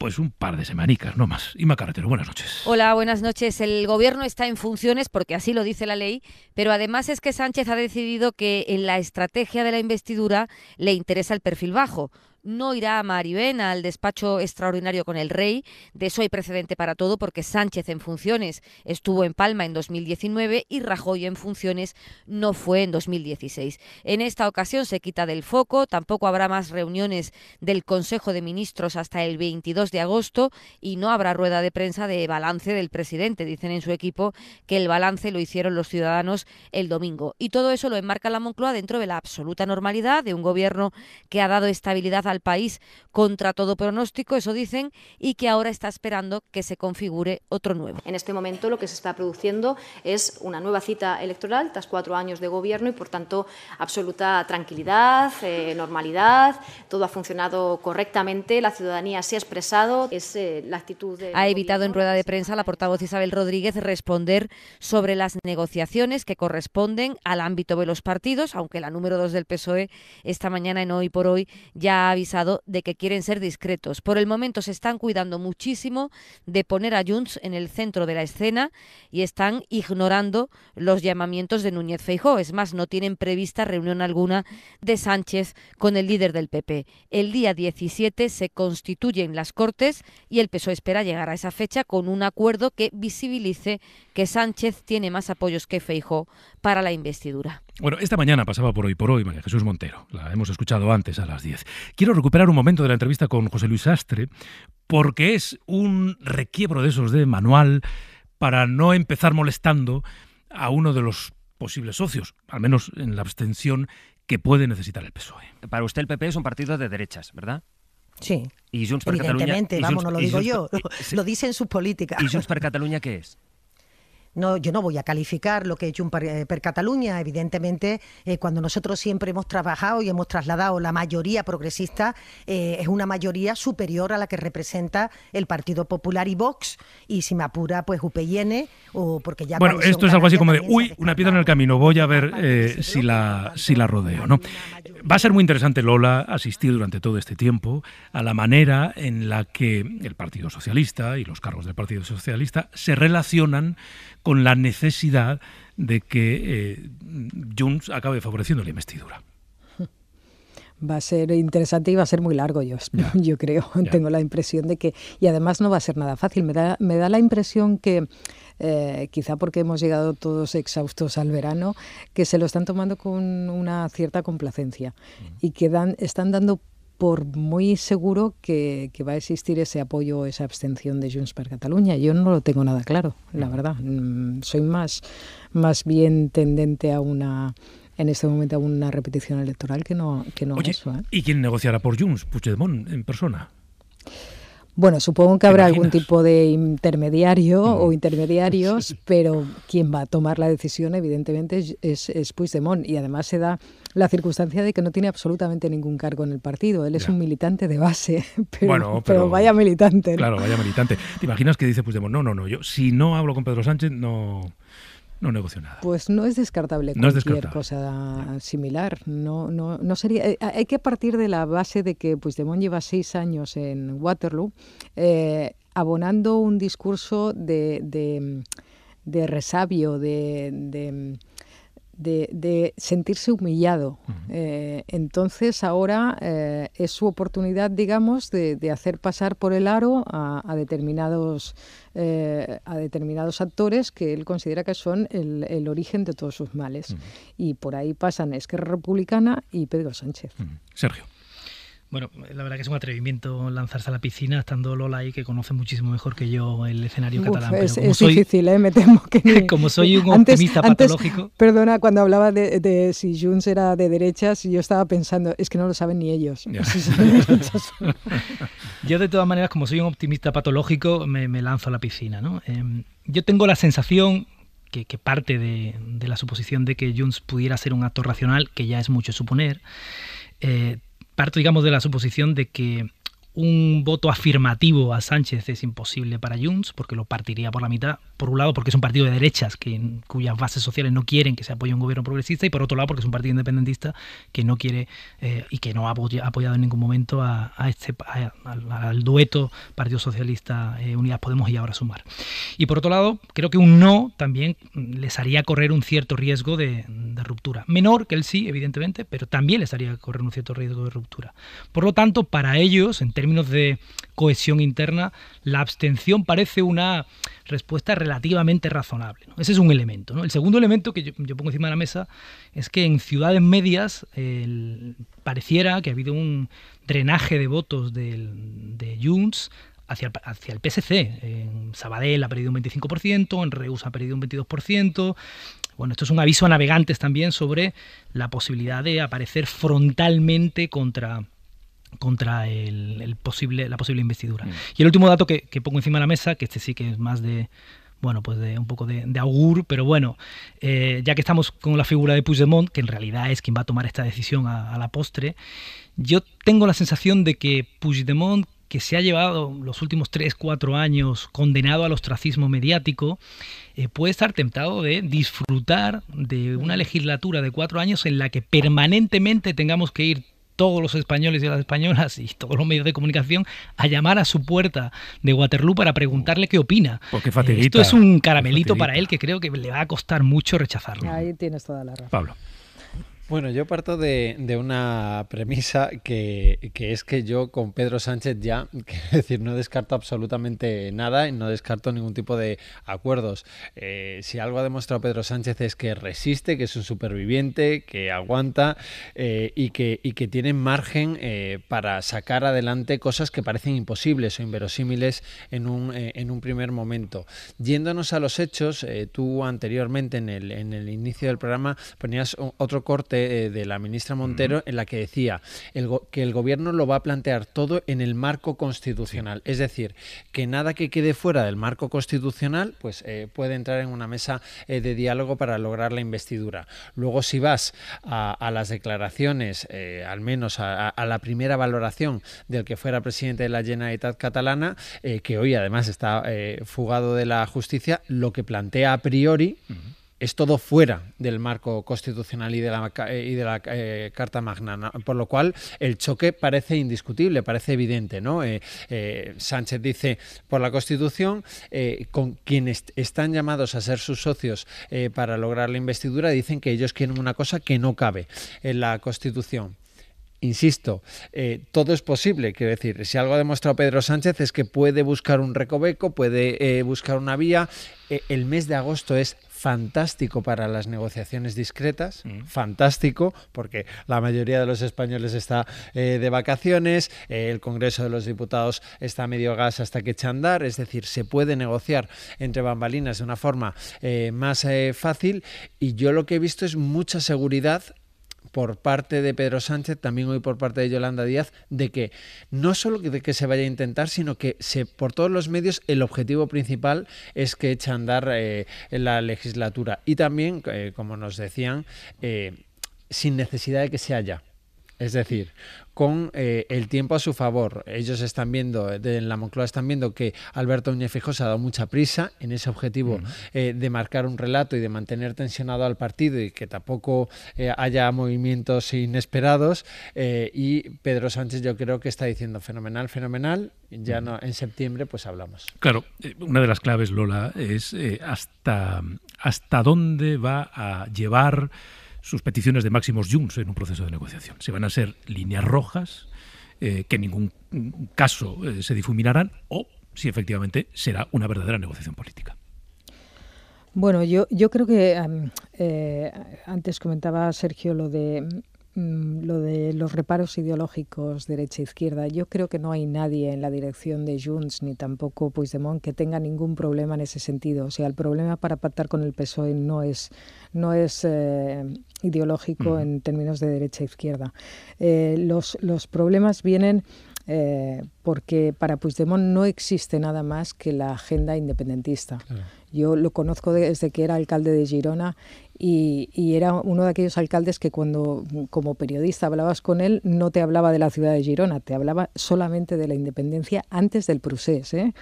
Speaker 1: pues un par de semanicas, no más. Ima Carretero, buenas noches.
Speaker 18: Hola, buenas noches. El gobierno está en funciones porque así lo dice la ley, pero además es que Sánchez ha decidido que en la estrategia de la investidura le interesa el perfil bajo no irá a Maribén al despacho extraordinario con el rey. De eso hay precedente para todo porque Sánchez en funciones estuvo en Palma en 2019 y Rajoy en funciones no fue en 2016. En esta ocasión se quita del foco, tampoco habrá más reuniones del Consejo de Ministros hasta el 22 de agosto y no habrá rueda de prensa de balance del presidente. Dicen en su equipo que el balance lo hicieron los ciudadanos el domingo. Y todo eso lo enmarca la Moncloa dentro de la absoluta normalidad de un gobierno que ha dado estabilidad a al país contra todo pronóstico, eso dicen, y que ahora está esperando que se configure otro nuevo.
Speaker 19: En este momento lo que se está produciendo es una nueva cita electoral tras cuatro años de gobierno y, por tanto, absoluta tranquilidad, eh, normalidad, todo ha funcionado correctamente, la ciudadanía se ha expresado, es eh, la actitud de...
Speaker 18: Ha evitado en rueda de prensa la portavoz Isabel Rodríguez responder sobre las negociaciones que corresponden al ámbito de los partidos, aunque la número dos del PSOE esta mañana en Hoy por Hoy ya ha de que quieren ser discretos. Por el momento se están cuidando muchísimo de poner a Junts en el centro de la escena y están ignorando los llamamientos de Núñez Feijó. Es más, no tienen prevista reunión alguna de Sánchez con el líder del PP. El día 17 se constituyen las Cortes y el PSOE espera llegar a esa fecha con un acuerdo que visibilice que Sánchez tiene más apoyos que Feijó para la investidura.
Speaker 1: Bueno, esta mañana pasaba por hoy por hoy María Jesús Montero. La hemos escuchado antes a las 10. Quiero recuperar un momento de la entrevista con José Luis Astre porque es un requiebro de esos de manual para no empezar molestando a uno de los posibles socios, al menos en la abstención que puede necesitar el PSOE.
Speaker 20: Para usted el PP es un partido de derechas, ¿verdad?
Speaker 6: Sí.
Speaker 20: Y Junts
Speaker 6: per Evidentemente, vamos, no lo digo yo, lo dicen sus políticas.
Speaker 20: ¿Y Junts per Cataluña qué es?
Speaker 6: No, yo no voy a calificar lo que ha hecho per, per Cataluña. Evidentemente, eh, cuando nosotros siempre hemos trabajado y hemos trasladado la mayoría progresista, eh, es una mayoría superior a la que representa el Partido Popular y Vox. Y si me apura, pues UPN, o porque ya.
Speaker 1: Bueno, esto es algo así como de, uy, una piedra en el camino, voy a ver eh, si, la, si la rodeo, ¿no? Va a ser muy interesante, Lola, asistir durante todo este tiempo a la manera en la que el Partido Socialista y los cargos del Partido Socialista se relacionan con la necesidad de que eh, Junts acabe favoreciendo la investidura.
Speaker 13: Va a ser interesante y va a ser muy largo, yo, (laughs) yo creo. Tengo la impresión de que... Y además no va a ser nada fácil. Me da, me da la impresión que... Eh, quizá porque hemos llegado todos exhaustos al verano, que se lo están tomando con una cierta complacencia y que dan, están dando por muy seguro que, va a existir ese apoyo, esa abstención de Junts per Cataluña. Yo no lo tengo nada claro, la verdad. Mm, soy más, más bien tendente a una en este momento a una repetición electoral que no, que no eso. ¿eh?
Speaker 1: ¿Y quién negociará por Junts? Puigdemont en persona.
Speaker 13: Bueno, supongo que habrá algún tipo de intermediario o intermediarios, pero quien va a tomar la decisión, evidentemente, es, es Puigdemont. Y además se da la circunstancia de que no tiene absolutamente ningún cargo en el partido. Él es un militante de base, (laughs) pero, pero, vaya militante.
Speaker 1: Claro, vaya militante. ¿Te imaginas que dice Puigdemont, no, no, no, yo si no hablo con Pedro Sánchez, no no negocio nada.
Speaker 13: Pues no es descartable cualquier cosa similar. No, no, no sería. Eh, hay que partir de la base de que Puigdemont lleva seis años en Waterloo, eh, abonando un discurso de, de, resabio, de de, sentirse humillado. Eh, entonces ahora eh, es su oportunidad, digamos, de, hacer pasar por el aro a, determinados eh, a determinados actores que él considera que son el, origen de todos sus males. Y por ahí pasan Esquerra Republicana y Pedro Sánchez.
Speaker 1: Sergio.
Speaker 11: Bueno, la verdad que es un atrevimiento lanzarse a la piscina estando Lola ahí, que conoce muchísimo mejor que yo el escenario catalán.
Speaker 13: Es, difícil, ¿eh? (laughs) me temo que... (laughs)
Speaker 11: como soy un optimista patológico...
Speaker 13: Perdona, cuando hablaba de, si Junts era de derechas, yo estaba pensando, es que no lo saben ni ellos. (laughs)
Speaker 11: yo de todas maneras, como soy un optimista patológico, me, lanzo a la piscina. ¿no? Em, yo tengo la sensación que, parte de, de, la suposición de que Junts pudiera ser un actor racional, que ya es mucho suponer. Eh, parto, digamos, de la suposición de que un voto afirmativo a Sánchez es imposible para Junts, porque lo partiría por la mitad. Por un lado, porque es un partido de derechas que, cuyas bases sociales no quieren que se apoye un gobierno progresista, y por otro lado, porque es un partido independentista que no quiere eh, y que no ha apoyado en ningún momento a, este, al dueto Partido Socialista eh, Unidas Podemos y ahora Sumar. Y por otro lado, creo que un no también les haría correr un cierto riesgo de, de ruptura. Menor que el sí, evidentemente, pero también les haría correr un cierto riesgo de ruptura. Por lo tanto, para ellos, en términos de cohesión interna, la abstención parece una respuesta relativamente razonable. Ese es un elemento. El segundo elemento que yo, pongo encima de la mesa es que en ciudades medias pareciera que ha habido un drenaje de votos de Junts hacia hacia el PSC. En Sabadell ha perdido un 25%, en Reus ha perdido un 22%. Bueno, esto es un aviso a navegantes también sobre la posibilidad de aparecer frontalmente contra, contra el, posible, la posible investidura. Mm. Y el último dato que, pongo encima de la mesa, que este sí que es más de, bueno, pues de un poco de, augur, pero bueno, eh, ya que estamos con la figura de Puigdemont, que en realidad es quien va a tomar esta decisión a, la postre, yo tengo la sensación de que Puigdemont, que se ha llevado los últimos 3, 4 años condenado al ostracismo mediático, eh, puede estar tentado de disfrutar de una legislatura de cuatro años en la que permanentemente tengamos que ir todos los españoles y las españolas y todos los medios de comunicación a llamar a su puerta de Waterloo para preguntarle qué opina.
Speaker 1: Porque
Speaker 11: eh, Esto es un caramelito para él que creo que le va a costar mucho rechazarlo.
Speaker 13: Ahí tienes toda la razón.
Speaker 1: Pablo.
Speaker 12: Bueno, yo parto de, una premisa que, es que yo con Pedro Sánchez ya, (laughs) quiero decir, no descarto absolutamente nada y no descarto ningún tipo de acuerdos. Eh, si algo ha demostrado Pedro Sánchez es que resiste, que es un superviviente, que aguanta eh, y, que, y que tiene margen eh, para sacar adelante cosas que parecen imposibles o inverosímiles en un, en un primer momento. Yéndonos a los hechos, tú anteriormente en el, en el inicio del programa ponías otro corte eh, de, la ministra Montero en la que decía que el gobierno lo va a plantear todo en el marco constitucional. Es decir, que nada que quede fuera del marco constitucional pues eh, puede entrar en una mesa eh, de diálogo para lograr la investidura. Luego si vas a, las declaraciones, al menos a, la primera valoración del que fuera presidente de la Generalitat catalana, que hoy además está fugado de la justicia, lo que plantea a priori es todo fuera del marco constitucional y de la, eh, y de la eh, Carta Magna, por lo cual el choque parece indiscutible, parece evidente. ¿no? Eh, Sánchez dice por la Constitución, con quienes están llamados a ser sus socios para lograr la investidura, dicen que ellos quieren una cosa que no cabe en la Constitución insisto, todo es posible. Quiero decir, si algo ha demostrado Pedro Sánchez es que puede buscar un recoveco, puede buscar una vía. el mes de agosto es fantástico para las negociaciones discretas, mm. fantástico, porque la mayoría de los españoles está eh, de vacaciones, eh, el Congreso de los Diputados está a medio gas hasta que echa andar, es decir, se puede negociar entre bambalinas de una forma eh, más fácil y yo lo que he visto es mucha seguridad por parte de Pedro Sánchez, también hoy por parte de Yolanda Díaz, de que no solo de que se vaya a intentar, sino que se, por todos los medios el objetivo principal es que eche a andar eh, la legislatura. Y también, eh, como nos decían, eh, sin necesidad de que se haya. Es decir, con eh, el tiempo a su favor. Ellos están viendo, en la Moncloa están viendo que Alberto Núñez Feijóo se ha dado mucha prisa en ese objetivo eh, de marcar un relato y de mantener tensionado al partido y que tampoco eh, haya movimientos inesperados. y Pedro Sánchez yo creo que está diciendo fenomenal, fenomenal. Ya no, en septiembre pues hablamos.
Speaker 1: Claro, una de las claves, Lola, es hasta, hasta dónde va a llevar sus peticiones de máximos Junts en un proceso de negociación. Si van a ser líneas rojas eh, que en ningún caso eh, se difuminarán o si efectivamente será una verdadera negociación política.
Speaker 13: Bueno, yo, creo que eh, antes comentaba Sergio lo de lo de los reparos ideológicos derecha-izquierda, yo creo que no hay nadie en la dirección de Junts ni tampoco Puigdemont que tenga ningún problema en ese sentido. O sea, el problema para pactar con el PSOE no es, no es eh, ideológico en términos de derecha-izquierda. Eh, los, los problemas vienen eh, porque para Puigdemont no existe nada más que la agenda independentista. Yo lo conozco desde que era alcalde de Girona y, era uno de aquellos alcaldes que cuando como periodista hablabas con él no te hablaba de la ciudad de Girona, te hablaba solamente de la independencia antes del procés. ¿eh?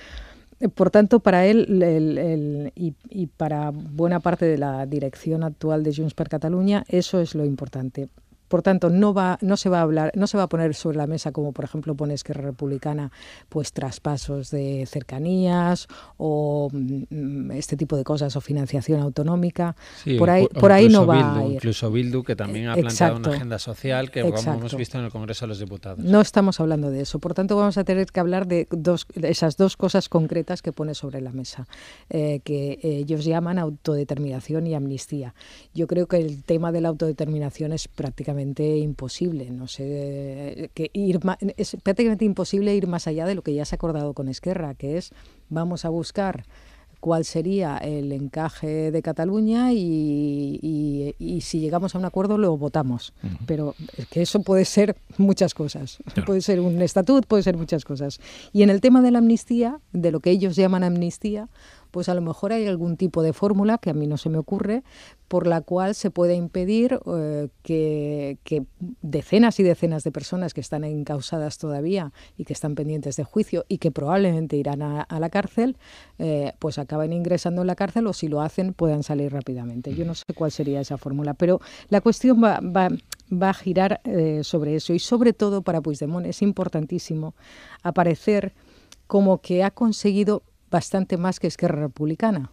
Speaker 13: Por tanto, para él y, y, para buena parte de la dirección actual de Junts per Catalunya, eso es lo importante. Por tanto, no, va, no, se va a hablar, no se va a poner sobre la mesa, como por ejemplo pone Esquerra Republicana, pues traspasos de cercanías o mm, este tipo de cosas o financiación autonómica. por ahí, por ahí no va
Speaker 12: Incluso Bildu, que también ha planteado una agenda social que como hemos visto en el Congreso de los Diputados.
Speaker 13: No estamos hablando de eso. Por tanto, vamos a tener que hablar de, dos, esas dos cosas concretas que pone sobre la mesa, eh, que ellos llaman autodeterminación y amnistía. Yo creo que el tema de la autodeterminación es prácticamente imposible. No sé, que ir es prácticamente imposible ir más allá de lo que ya se ha acordado con Esquerra, que es vamos a buscar cuál sería el encaje de Cataluña y, si llegamos a un acuerdo lo votamos. Pero es que eso puede ser muchas cosas. Puede ser un estatut, puede ser muchas cosas. Y en el tema de la amnistía, de lo que ellos llaman amnistía, pues a lo mejor hay algún tipo de fórmula que a mí no se me ocurre por la cual se puede impedir eh, que, decenas y decenas de personas que están encausadas todavía y que están pendientes de juicio y que probablemente irán a, la cárcel, eh, pues acaben ingresando en la cárcel o si lo hacen puedan salir rápidamente. Yo no sé cuál sería esa fórmula, pero la cuestión va, va, a girar eh, sobre eso y sobre todo para Puigdemont es importantísimo aparecer como que ha conseguido bastante más que Esquerra Republicana,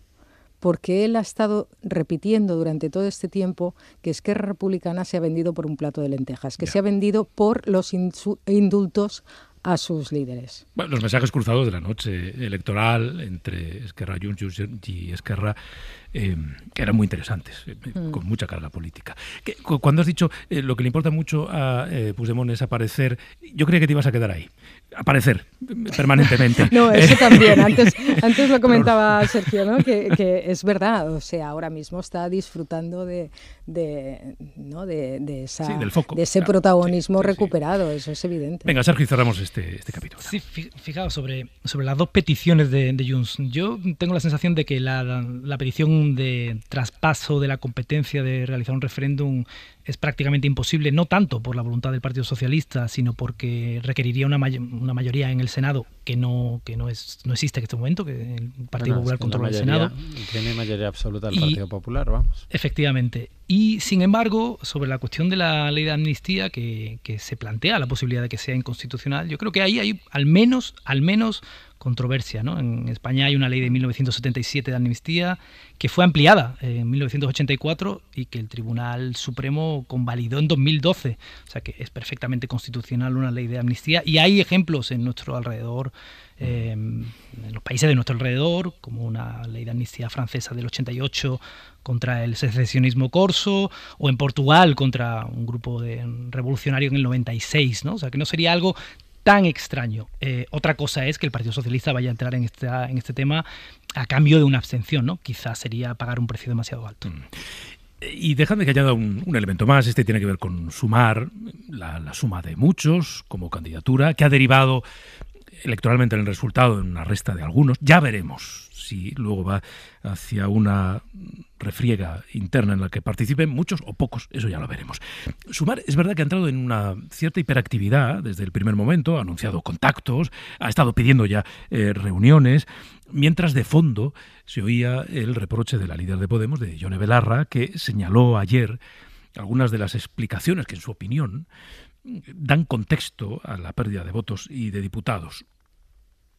Speaker 13: porque él ha estado repitiendo durante todo este tiempo que Esquerra Republicana se ha vendido por un plato de lentejas, que se ha vendido por los indultos a sus líderes.
Speaker 1: Bueno, los mensajes cruzados de la noche electoral entre Esquerra Junts y Esquerra eh, eran muy interesantes, eh, mm. con mucha carga política. cuando has dicho eh, lo que le importa mucho a Puigdemont es aparecer, yo creía que te ibas a quedar ahí, aparecer permanentemente. (laughs)
Speaker 13: no, eso también. (laughs) Antes, antes lo comentaba Sergio, ¿no? que, es verdad, o sea, ahora mismo está disfrutando de, de, ¿no? de, esa, de ese protagonismo recuperado, eso es evidente.
Speaker 1: Venga, Sergio, cerramos este este, este, capítulo.
Speaker 11: Sí, fijaos, sobre, sobre las dos peticiones de, de Junts. Yo tengo la sensación de que la, la, petición de traspaso de la competencia de realizar un referéndum es prácticamente imposible, no tanto por la voluntad del Partido Socialista, sino porque requeriría una, una mayoría en el Senado que no que no es no existe en este momento, que el Partido Popular controla el Senado.
Speaker 12: Tiene mayoría absoluta el Partido Popular, vamos.
Speaker 11: Efectivamente. Y sin embargo, sobre la cuestión de la ley de amnistía, que, que se plantea la posibilidad de que sea inconstitucional, yo creo que ahí hay al menos, al menos controversia. ¿no? En España hay una ley de 1977 de amnistía que fue ampliada en 1984 y que el Tribunal Supremo convalidó en 2012. O sea que es perfectamente constitucional una ley de amnistía y hay ejemplos en nuestro alrededor, em, en los países de nuestro alrededor, como una ley de amnistía francesa del 88 contra el secesionismo corso o en Portugal contra un grupo de revolucionario en el 96, ¿no? O sea, que no sería algo tan extraño. Eh, otra cosa es que el Partido Socialista vaya a entrar en, en este tema a cambio de una abstención, ¿no? Quizás sería pagar un precio demasiado alto. Mm.
Speaker 1: Y déjame que añada un, elemento más, este tiene que ver con sumar la, suma de muchos como candidatura, que ha derivado electoralmente en el resultado, en una resta de algunos. Ya veremos si luego va hacia una refriega interna en la que participen muchos o pocos, eso ya lo veremos. Sumar es verdad que ha entrado en una cierta hiperactividad desde el primer momento, ha anunciado contactos, ha estado pidiendo ya eh, reuniones, mientras de fondo se oía el reproche de la líder de Podemos, de Yone Belarra, que señaló ayer algunas de las explicaciones que en su opinión dan contexto a la pérdida de votos y de diputados.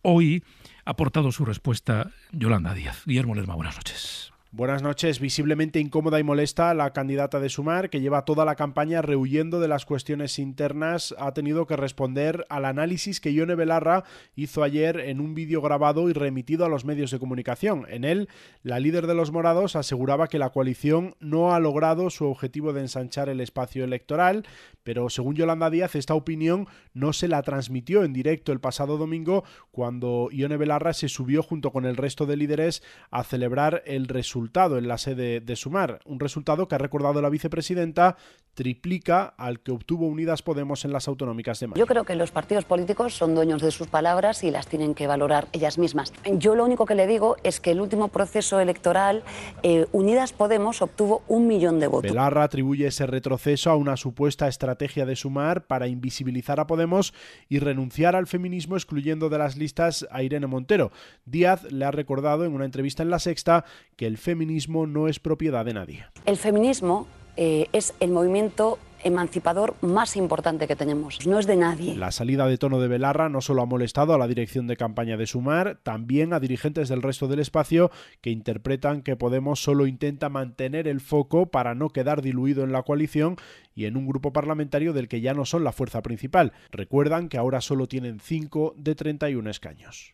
Speaker 1: Hoy ha aportado su respuesta Yolanda Díaz. Guillermo Lerma, buenas noches.
Speaker 21: Buenas noches. Visiblemente incómoda y molesta la candidata de Sumar, que lleva toda la campaña rehuyendo de las cuestiones internas, ha tenido que responder al análisis que Ione Belarra hizo ayer en un vídeo grabado y remitido a los medios de comunicación. En él, la líder de los morados aseguraba que la coalición no ha logrado su objetivo de ensanchar el espacio electoral, pero según Yolanda Díaz, esta opinión no se la transmitió en directo el pasado domingo cuando Ione Belarra se subió junto con el resto de líderes a celebrar el resultado en la sede de Sumar, un resultado que ha recordado la vicepresidenta triplica al que obtuvo Unidas Podemos en las autonómicas de mayo.
Speaker 22: Yo creo que los partidos políticos son dueños de sus palabras y las tienen que valorar ellas mismas. Yo lo único que le digo es que el último proceso electoral, eh, Unidas Podemos obtuvo un millón de votos.
Speaker 21: Belarra atribuye ese retroceso a una supuesta estrategia de Sumar para invisibilizar a Podemos y renunciar al feminismo excluyendo de las listas a Irene Montero. Díaz le ha recordado en una entrevista en La Sexta que el feminismo no es propiedad de nadie.
Speaker 22: El feminismo eh, es el movimiento emancipador más importante que tenemos. No es de nadie.
Speaker 21: La salida de tono de Belarra no solo ha molestado a la dirección de campaña de Sumar, también a dirigentes del resto del espacio que interpretan que Podemos solo intenta mantener el foco para no quedar diluido en la coalición y en un grupo parlamentario del que ya no son la fuerza principal. Recuerdan que ahora solo tienen 5 de 31 escaños.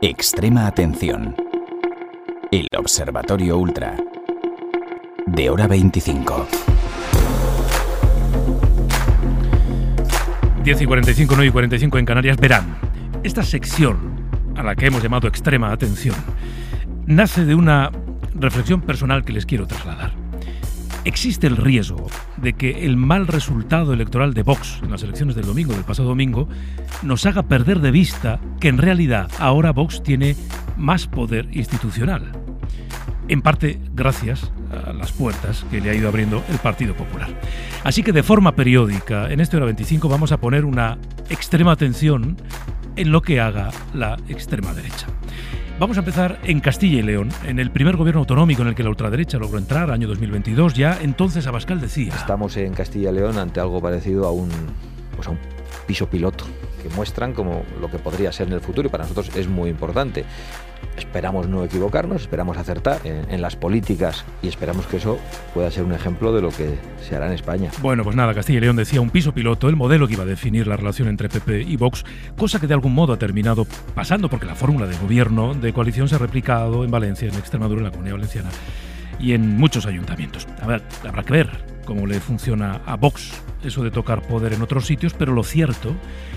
Speaker 23: Extrema atención. El Observatorio Ultra. De hora 25.
Speaker 1: 10 y 45, 9 y 45 en Canarias, verán, esta sección a la que hemos llamado extrema atención nace de una reflexión personal que les quiero trasladar. Existe el riesgo de que el mal resultado electoral de Vox en las elecciones del domingo, del pasado domingo, nos haga perder de vista que en realidad ahora Vox tiene más poder institucional. En parte gracias a las puertas que le ha ido abriendo el Partido Popular. Así que de forma periódica, en este hora 25 vamos a poner una extrema atención en lo que haga la extrema derecha. Vamos a empezar en Castilla y León, en el primer gobierno autonómico en el que la ultraderecha logró entrar, año 2022. Ya entonces Abascal decía.
Speaker 24: Estamos en Castilla y León ante algo parecido a un, pues a un piso piloto que muestran como lo que podría ser en el futuro y para nosotros es muy importante. Esperamos no equivocarnos, esperamos acertar en, en, las políticas y esperamos que eso pueda ser un ejemplo de lo que se hará en España.
Speaker 1: Bueno, pues nada, Castilla y León decía un piso piloto, el modelo que iba a definir la relación entre PP y Vox, cosa que de algún modo ha terminado pasando porque la fórmula de gobierno de coalición se ha replicado en Valencia, en Extremadura, en la Comunidad Valenciana y en muchos ayuntamientos. A ver, habrá que ver cómo le funciona a Vox eso de tocar poder en otros sitios, pero lo cierto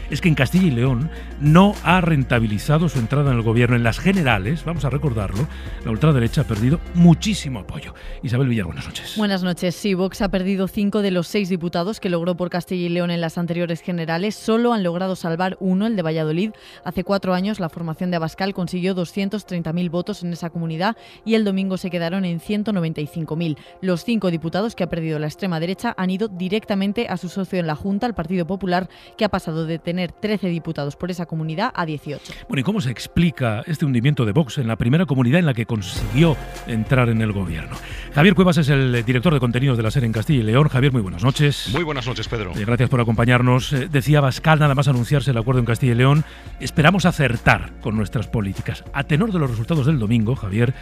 Speaker 1: es que en Castilla y León no ha rentabilizado su entrada en el gobierno. En las generales, vamos a recordarlo, la ultraderecha ha perdido muchísimo apoyo. Isabel Villar, buenas noches.
Speaker 25: Buenas noches. Sí, Vox ha perdido cinco de los seis diputados que logró por Castilla y León en las anteriores generales. Solo han logrado salvar uno, el de Valladolid. Hace cuatro años la formación de Abascal consiguió 230.000 votos en esa comunidad y el domingo se quedaron en 195.000. Los cinco diputados que ha perdido la extrema derecha han ido directamente su socio en la Junta, el Partido Popular, que ha pasado de tener 13 diputados por esa comunidad a 18.
Speaker 1: Bueno, ¿y cómo se explica este hundimiento de Vox en la primera comunidad en la que consiguió entrar en el gobierno? Javier Cuevas es el director de contenidos de la serie en Castilla y León. Javier, muy buenas noches.
Speaker 26: Muy buenas noches, Pedro.
Speaker 1: Eh, gracias por acompañarnos. Eh, decía Bascal, nada más anunciarse el acuerdo en Castilla y León, esperamos acertar con nuestras políticas. A tenor de los resultados del domingo, Javier,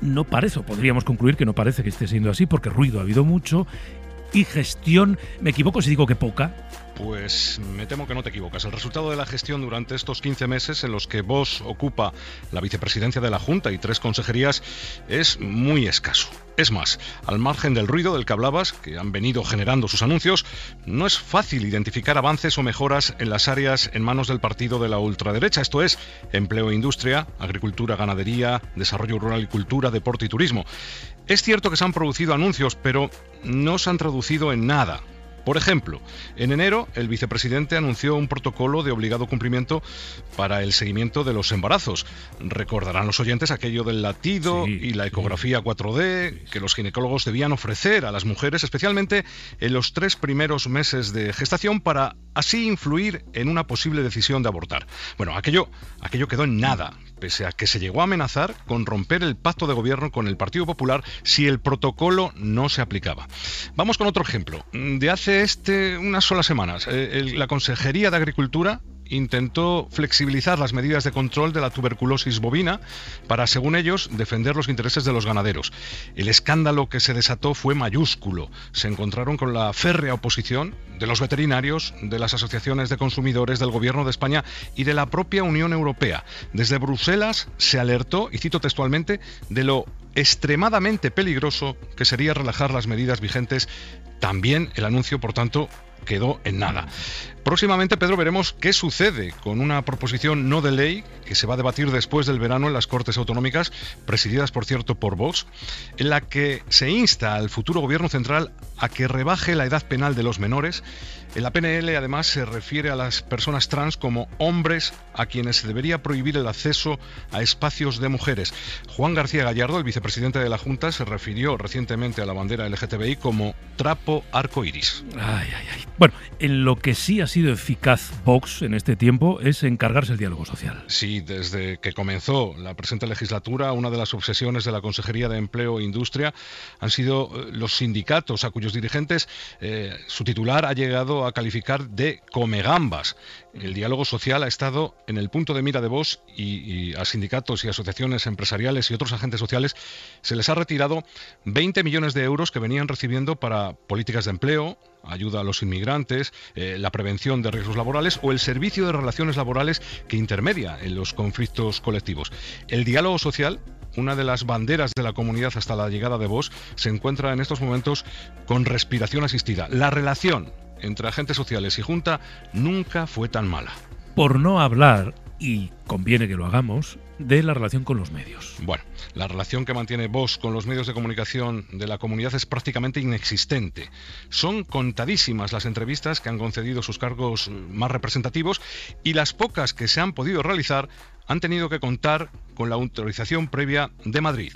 Speaker 1: no parece, o podríamos concluir que no parece que esté siendo así, porque ruido ha habido mucho y gestión, me equivoco si digo que poca.
Speaker 26: Pues me temo que no te equivocas. El resultado de la gestión durante estos 15 meses en los que vos ocupa la vicepresidencia de la Junta y tres consejerías es muy escaso. Es más, al margen del ruido del que hablabas, que han venido generando sus anuncios, no es fácil identificar avances o mejoras en las áreas en manos del partido de la ultraderecha, esto es, empleo e industria, agricultura, ganadería, desarrollo rural y cultura, deporte y turismo. Es cierto que se han producido anuncios, pero no se han traducido en nada Por ejemplo, en enero el vicepresidente anunció un protocolo de obligado cumplimiento para el seguimiento de los embarazos. Recordarán los oyentes aquello del latido y la ecografía 4D que los ginecólogos debían ofrecer a las mujeres, especialmente en los tres primeros meses de gestación, para así influir en una posible decisión de abortar. Bueno, aquello, aquello quedó en nada, pese a que se llegó a amenazar con romper el pacto de gobierno con el Partido Popular si el protocolo no se aplicaba. Vamos con otro ejemplo. De hace este unas solas semanas, eh, la Consejería de Agricultura intentó flexibilizar las medidas de control de la tuberculosis bovina para, según ellos, defender los intereses de los ganaderos. El escándalo que se desató fue mayúsculo. Se encontraron con la férrea oposición de los veterinarios, de las asociaciones de consumidores, del Gobierno de España y de la propia Unión Europea. Desde Bruselas se alertó, y cito textualmente, de lo extremadamente peligroso que sería relajar las medidas vigentes. También el anuncio, por tanto, quedó en nada. Próximamente, Pedro, veremos qué sucede con una proposición no de ley que se va a debatir después del verano en las Cortes Autonómicas, presididas, por cierto, por Vox, en la que se insta al futuro Gobierno central a que rebaje la edad penal de los menores. En la PNL, además, se refiere a las personas trans como hombres a quienes se debería prohibir el acceso a espacios de mujeres. Juan García Gallardo, el vicepresidente de la Junta, se refirió recientemente a la bandera LGTBI como trapo arcoiris.
Speaker 1: Ay, ay, ay. Bueno, en lo que sí ha sido eficaz Vox en este tiempo es encargarse el diálogo social.
Speaker 26: Sí, desde que comenzó la presente legislatura, una de las obsesiones de la Consejería de Empleo e Industria han sido eh, los sindicatos a cuyos dirigentes eh, su titular ha llegado a calificar de comegambas. El diálogo social ha estado en el punto de mira de Vox y, y, a sindicatos y asociaciones empresariales y otros agentes sociales se les ha retirado 20 millones de euros que venían recibiendo para políticas de empleo, ayuda a los inmigrantes, eh, la prevención de riesgos laborales o el servicio de relaciones laborales que intermedia en los conflictos colectivos. El diálogo social una de las banderas de la comunidad hasta la llegada de Vox, se encuentra en estos momentos con respiración asistida. La relación entre agentes sociales y Junta nunca fue tan mala.
Speaker 1: Por no hablar, y conviene que lo hagamos, de la relación con los medios.
Speaker 26: Bueno, la relación que mantiene Vox con los medios de comunicación de la comunidad es prácticamente inexistente. Son contadísimas las entrevistas que han concedido sus cargos más representativos y las pocas que se han podido realizar han tenido que contar con la autorización previa de Madrid.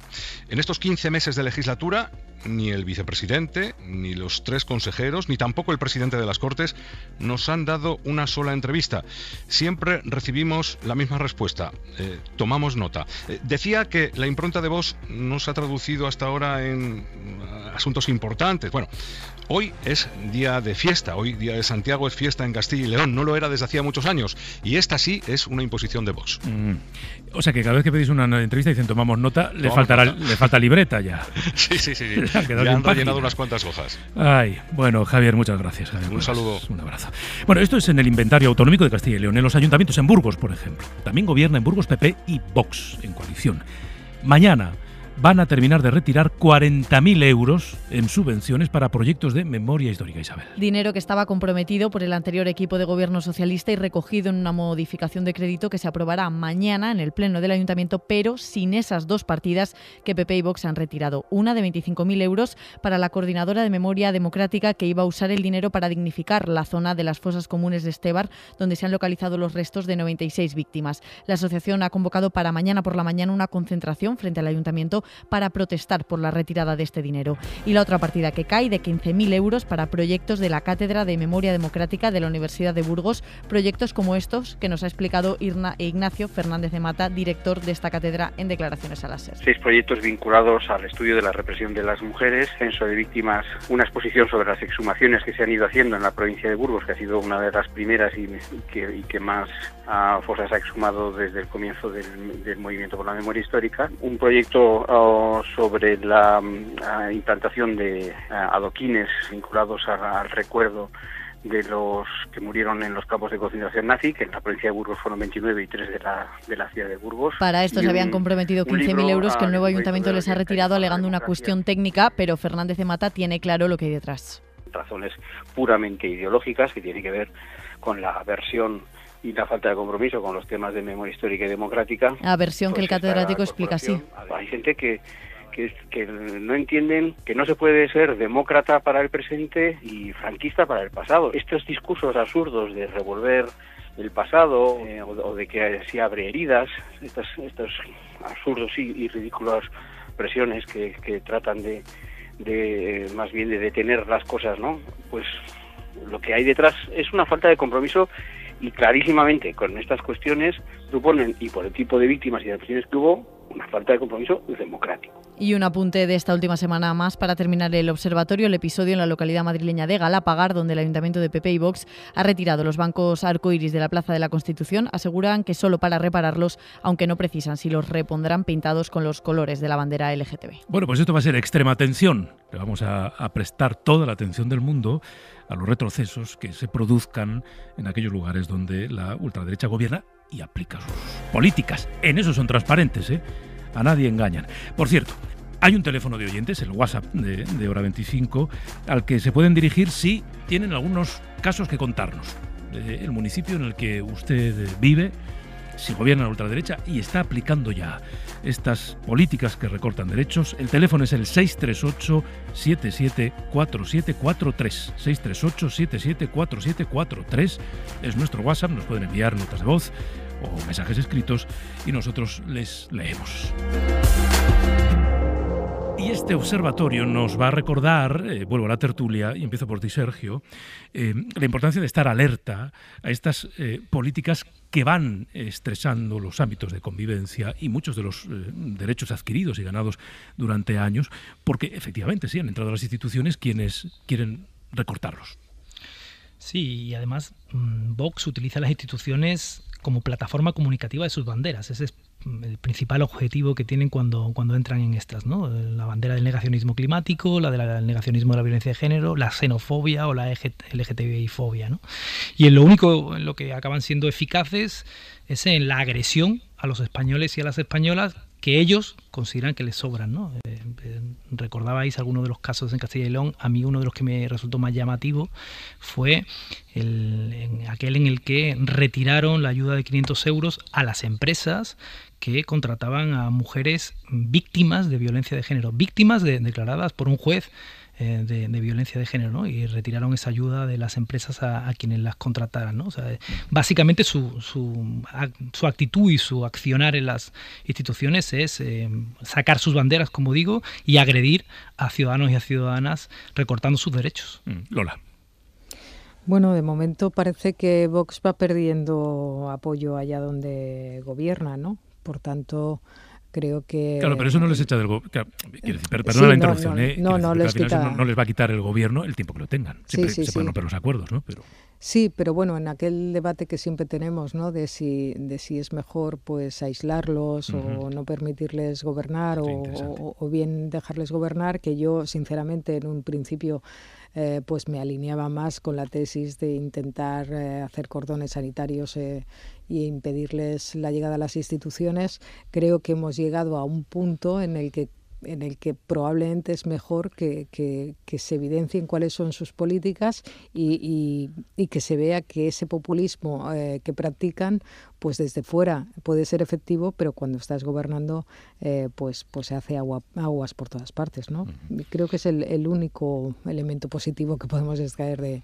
Speaker 26: En estos 15 meses de legislatura, ni el vicepresidente, ni los tres consejeros, ni tampoco el presidente de las Cortes nos han dado una sola entrevista. Siempre recibimos la misma respuesta. Eh, tomamos nota. Eh, decía que la impronta de voz no se ha traducido hasta ahora en uh, asuntos importantes. Bueno, hoy es día de fiesta. Hoy, día de Santiago, es fiesta en Castilla y León. No lo era desde hacía muchos años. Y esta sí es una imposición de Vox.
Speaker 1: Mm. O sea que cada vez que pedís una entrevista dicen tomamos nota, le, faltará, le falta libreta ya. (laughs)
Speaker 26: Sí, sí, sí. sí. (laughs) ya han rellenado unas cuantas hojas.
Speaker 1: Ay, bueno, Javier, muchas gracias. Javier,
Speaker 26: un saludo.
Speaker 1: Un abrazo. Bueno, esto es en el inventario autonómico de Castilla y León, en los ayuntamientos, en Burgos, por ejemplo. También gobierna en Burgos PP y Vox en coalición. Mañana van a terminar de retirar 40.000 euros en subvenciones para proyectos de memoria histórica, Isabel.
Speaker 25: Dinero que estaba comprometido por el anterior equipo de gobierno socialista y recogido en una modificación de crédito que se aprobará mañana en el Pleno del Ayuntamiento, pero sin esas dos partidas que PP y Vox han retirado. Una de 25.000 euros para la Coordinadora de Memoria Democrática que iba a usar el dinero para dignificar la zona de las fosas comunes de Estebar, donde se han localizado los restos de 96 víctimas. La asociación ha convocado para mañana por la mañana una concentración frente al Ayuntamiento para protestar por la retirada de este dinero. Y la otra partida que cae de 15.000 euros para proyectos de la Cátedra de Memoria Democrática de la Universidad de Burgos, proyectos como estos que nos ha explicado Ignacio Fernández de Mata, director de esta cátedra, en declaraciones a la SER.
Speaker 27: Seis proyectos vinculados al estudio de la represión de las mujeres, censo de víctimas, una exposición sobre las exhumaciones que se han ido haciendo en la provincia de Burgos, que ha sido una de las primeras y que, y que más uh, fosas ha exhumado desde el comienzo del, del movimiento por la memoria histórica, un proyecto sobre la uh, implantación de uh, adoquines vinculados al recuerdo de los que murieron en los campos de concentración nazi, que en la provincia de Burgos fueron 29 y 3 de la, de la ciudad de Burgos.
Speaker 25: Para esto se habían comprometido 15.000 euros que el nuevo ayuntamiento les ha retirado alegando una cuestión técnica, pero Fernández de Mata tiene claro lo que hay detrás.
Speaker 27: Razones puramente ideológicas que tienen que ver con la versión y la falta de compromiso con los temas de memoria histórica y democrática.
Speaker 25: La versión pues que el catedrático explica así.
Speaker 27: Hay gente que, que, que no entienden que no se puede ser demócrata para el presente y franquista para el pasado. Estos discursos absurdos de revolver el pasado eh, o, de que se abre heridas, estos, estos absurdos y, y ridículas presiones que, que tratan de, de más bien de detener las cosas, ¿no? Pues lo que hay detrás es una falta de compromiso y clarísimamente con estas cuestiones suponen, y por el tipo de víctimas y de presiones que hubo, una falta de compromiso democrático.
Speaker 25: Y un apunte de esta última semana más para terminar el observatorio, el episodio en la localidad madrileña de Galapagar, donde el Ayuntamiento de PP y Vox ha retirado los bancos arcoiris de la Plaza de la Constitución. Aseguran que solo para repararlos, aunque no precisan si los repondrán pintados con los colores de la bandera LGTB.
Speaker 1: Bueno, pues esto va a ser extrema atención. Le vamos a, a prestar toda la atención del mundo a los retrocesos que se produzcan en aquellos lugares donde la ultraderecha gobierna y aplica sus políticas. En eso son transparentes, ¿eh? A nadie engañan. Por cierto, hay un teléfono de oyentes, el WhatsApp de, Hora 25, al que se pueden dirigir si tienen algunos casos que contarnos. el municipio en el que usted vive, si gobierna la ultraderecha y está aplicando ya estas políticas que recortan derechos, el teléfono es el 638-774743. 638-774743 es nuestro WhatsApp, nos pueden enviar notas de voz o mensajes escritos y nosotros les leemos. Y este observatorio nos va a recordar, eh, vuelvo a la tertulia y empiezo por ti, Sergio, eh, la importancia de estar alerta a estas eh, políticas que van estresando los ámbitos de convivencia y muchos de los derechos adquiridos y ganados durante años, porque efectivamente sí han entrado las instituciones quienes quieren recortarlos.
Speaker 11: Sí, y además mm, Vox utiliza las instituciones como plataforma comunicativa de sus banderas. Ese es el principal objetivo que tienen cuando, cuando entran en estas, ¿no? La bandera del negacionismo climático, la del negacionismo de la violencia de género, la xenofobia o la LGTBI-fobia, ¿no? Y en lo único en lo que acaban siendo eficaces es en la agresión a los españoles y a las españolas que ellos consideran que les sobran. ¿no? Eh, eh, recordabais algunos de los casos en Castilla y León. A mí uno de los que me resultó más llamativo fue el, aquel en el que retiraron la ayuda de 500 euros a las empresas que contrataban a mujeres víctimas de violencia de género, víctimas declaradas por un juez eh, de, violencia de género, ¿no? Y retiraron esa ayuda de las empresas a, quienes las contrataran, ¿no? O sea, básicamente su, su, su, actitud y su accionar en las instituciones es eh, sacar sus banderas, como digo, y agredir a ciudadanos y a ciudadanas recortando sus derechos.
Speaker 1: Mm, Lola.
Speaker 13: Bueno, de momento parece que Vox va perdiendo apoyo allá donde gobierna, ¿no? Por tanto, creo que...
Speaker 1: Claro, pero eso no les echa del gobierno. Perdona la interrupción, ¿eh? No, no, les quita... no, les va a quitar el gobierno el tiempo que lo tengan. Siempre se pueden romper los acuerdos, ¿no? Pero...
Speaker 13: Sí, pero bueno, en aquel debate que siempre tenemos, ¿no? De si, de si es mejor pues aislarlos o no permitirles gobernar o, o, bien dejarles gobernar, que yo sinceramente en un principio eh, pues me alineaba más con la tesis de intentar eh, hacer cordones sanitarios eh, y impedirles la llegada a las instituciones. Creo que hemos llegado a un punto en el que en el que probablemente es mejor que, se evidencien cuáles son sus políticas y, que se vea que ese populismo eh, que practican, pues desde fuera puede ser efectivo, pero cuando estás gobernando, eh, pues, pues se hace agua, aguas por todas partes. ¿no? Creo que es el, el único elemento positivo que podemos extraer de,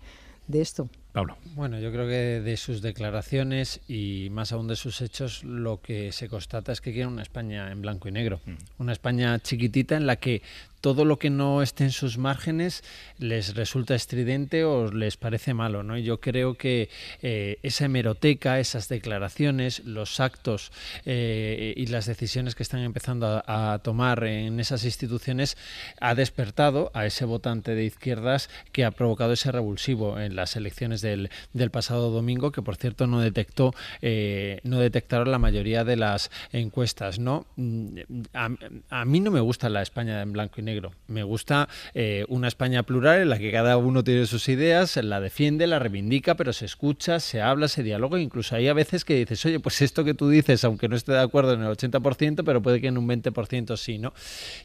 Speaker 13: de esto.
Speaker 1: Pablo.
Speaker 12: Bueno, yo creo que de sus declaraciones y más aún de sus hechos, lo que se constata es que quieren una España en blanco y negro. Mm. Una España chiquitita en la que todo lo que no esté en sus márgenes les resulta estridente o les parece malo. ¿no? Yo creo que eh, esa hemeroteca, esas declaraciones, los actos eh, y las decisiones que están empezando a, tomar en esas instituciones ha despertado a ese votante de izquierdas que ha provocado ese revulsivo en las elecciones del, pasado domingo, que por cierto no detectó, eh, no detectaron la mayoría de las encuestas. ¿no? Mm, a, a mí no me gusta la España en blanco y negro Me gusta eh, una España plural en la que cada uno tiene sus ideas, la defiende, la reivindica, pero se escucha, se habla, se dialoga. Incluso hay a veces que dices, oye, pues esto que tú dices, aunque no esté de acuerdo en el 80%, pero puede que en un 20% sí, ¿no?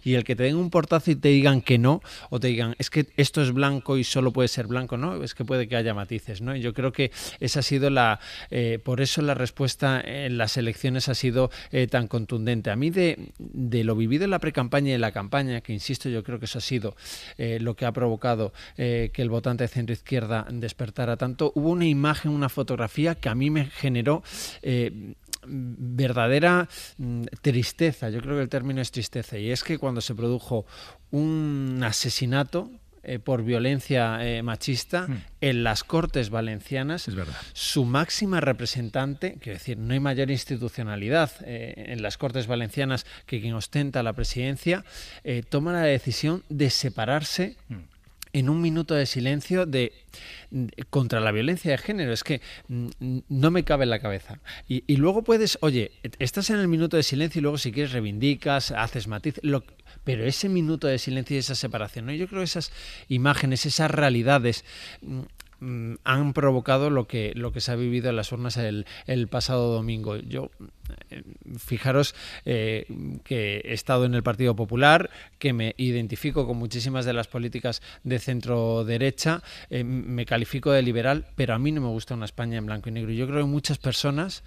Speaker 12: Y el que te den un portazo y te digan que no, o te digan, es que esto es blanco y solo puede ser blanco, ¿no? Es que puede que haya matices. ¿no? yo creo que esa ha sido la, eh, por eso la respuesta en las elecciones ha sido eh, tan contundente. A mí de, de, lo vivido en la precampaña y en la campaña, que insisto, yo creo que eso ha sido eh, lo que ha provocado que el votante de centro izquierda despertara tanto, hubo una imagen, una fotografía que a mí me generó verdadera mm, tristeza, yo creo que el término es tristeza, y es que cuando se produjo un asesinato eh, por violencia eh, machista hmm. en las Cortes Valencianas.
Speaker 1: Es verdad.
Speaker 12: Su máxima representante, quiero decir, no hay mayor institucionalidad eh, en las Cortes Valencianas que quien ostenta la presidencia, toma la decisión de separarse. Hmm. en un minuto de silencio de, contra la violencia de género. Es que mm, no me cabe en la cabeza. Y, luego puedes, oye, estás en el minuto de silencio y luego si quieres reivindicas, haces matiz, lo, pero ese minuto de silencio y esa separación, ¿no? yo creo que esas imágenes, esas realidades mm, han provocado lo que, lo que se ha vivido en las urnas el, el pasado domingo. Yo, eh, fijaros eh, que he estado en el Partido Popular, que me identifico con muchísimas de las políticas de centro derecha, eh, me califico de liberal, pero a mí no me gusta una España en blanco y negro. Yo creo que muchas personas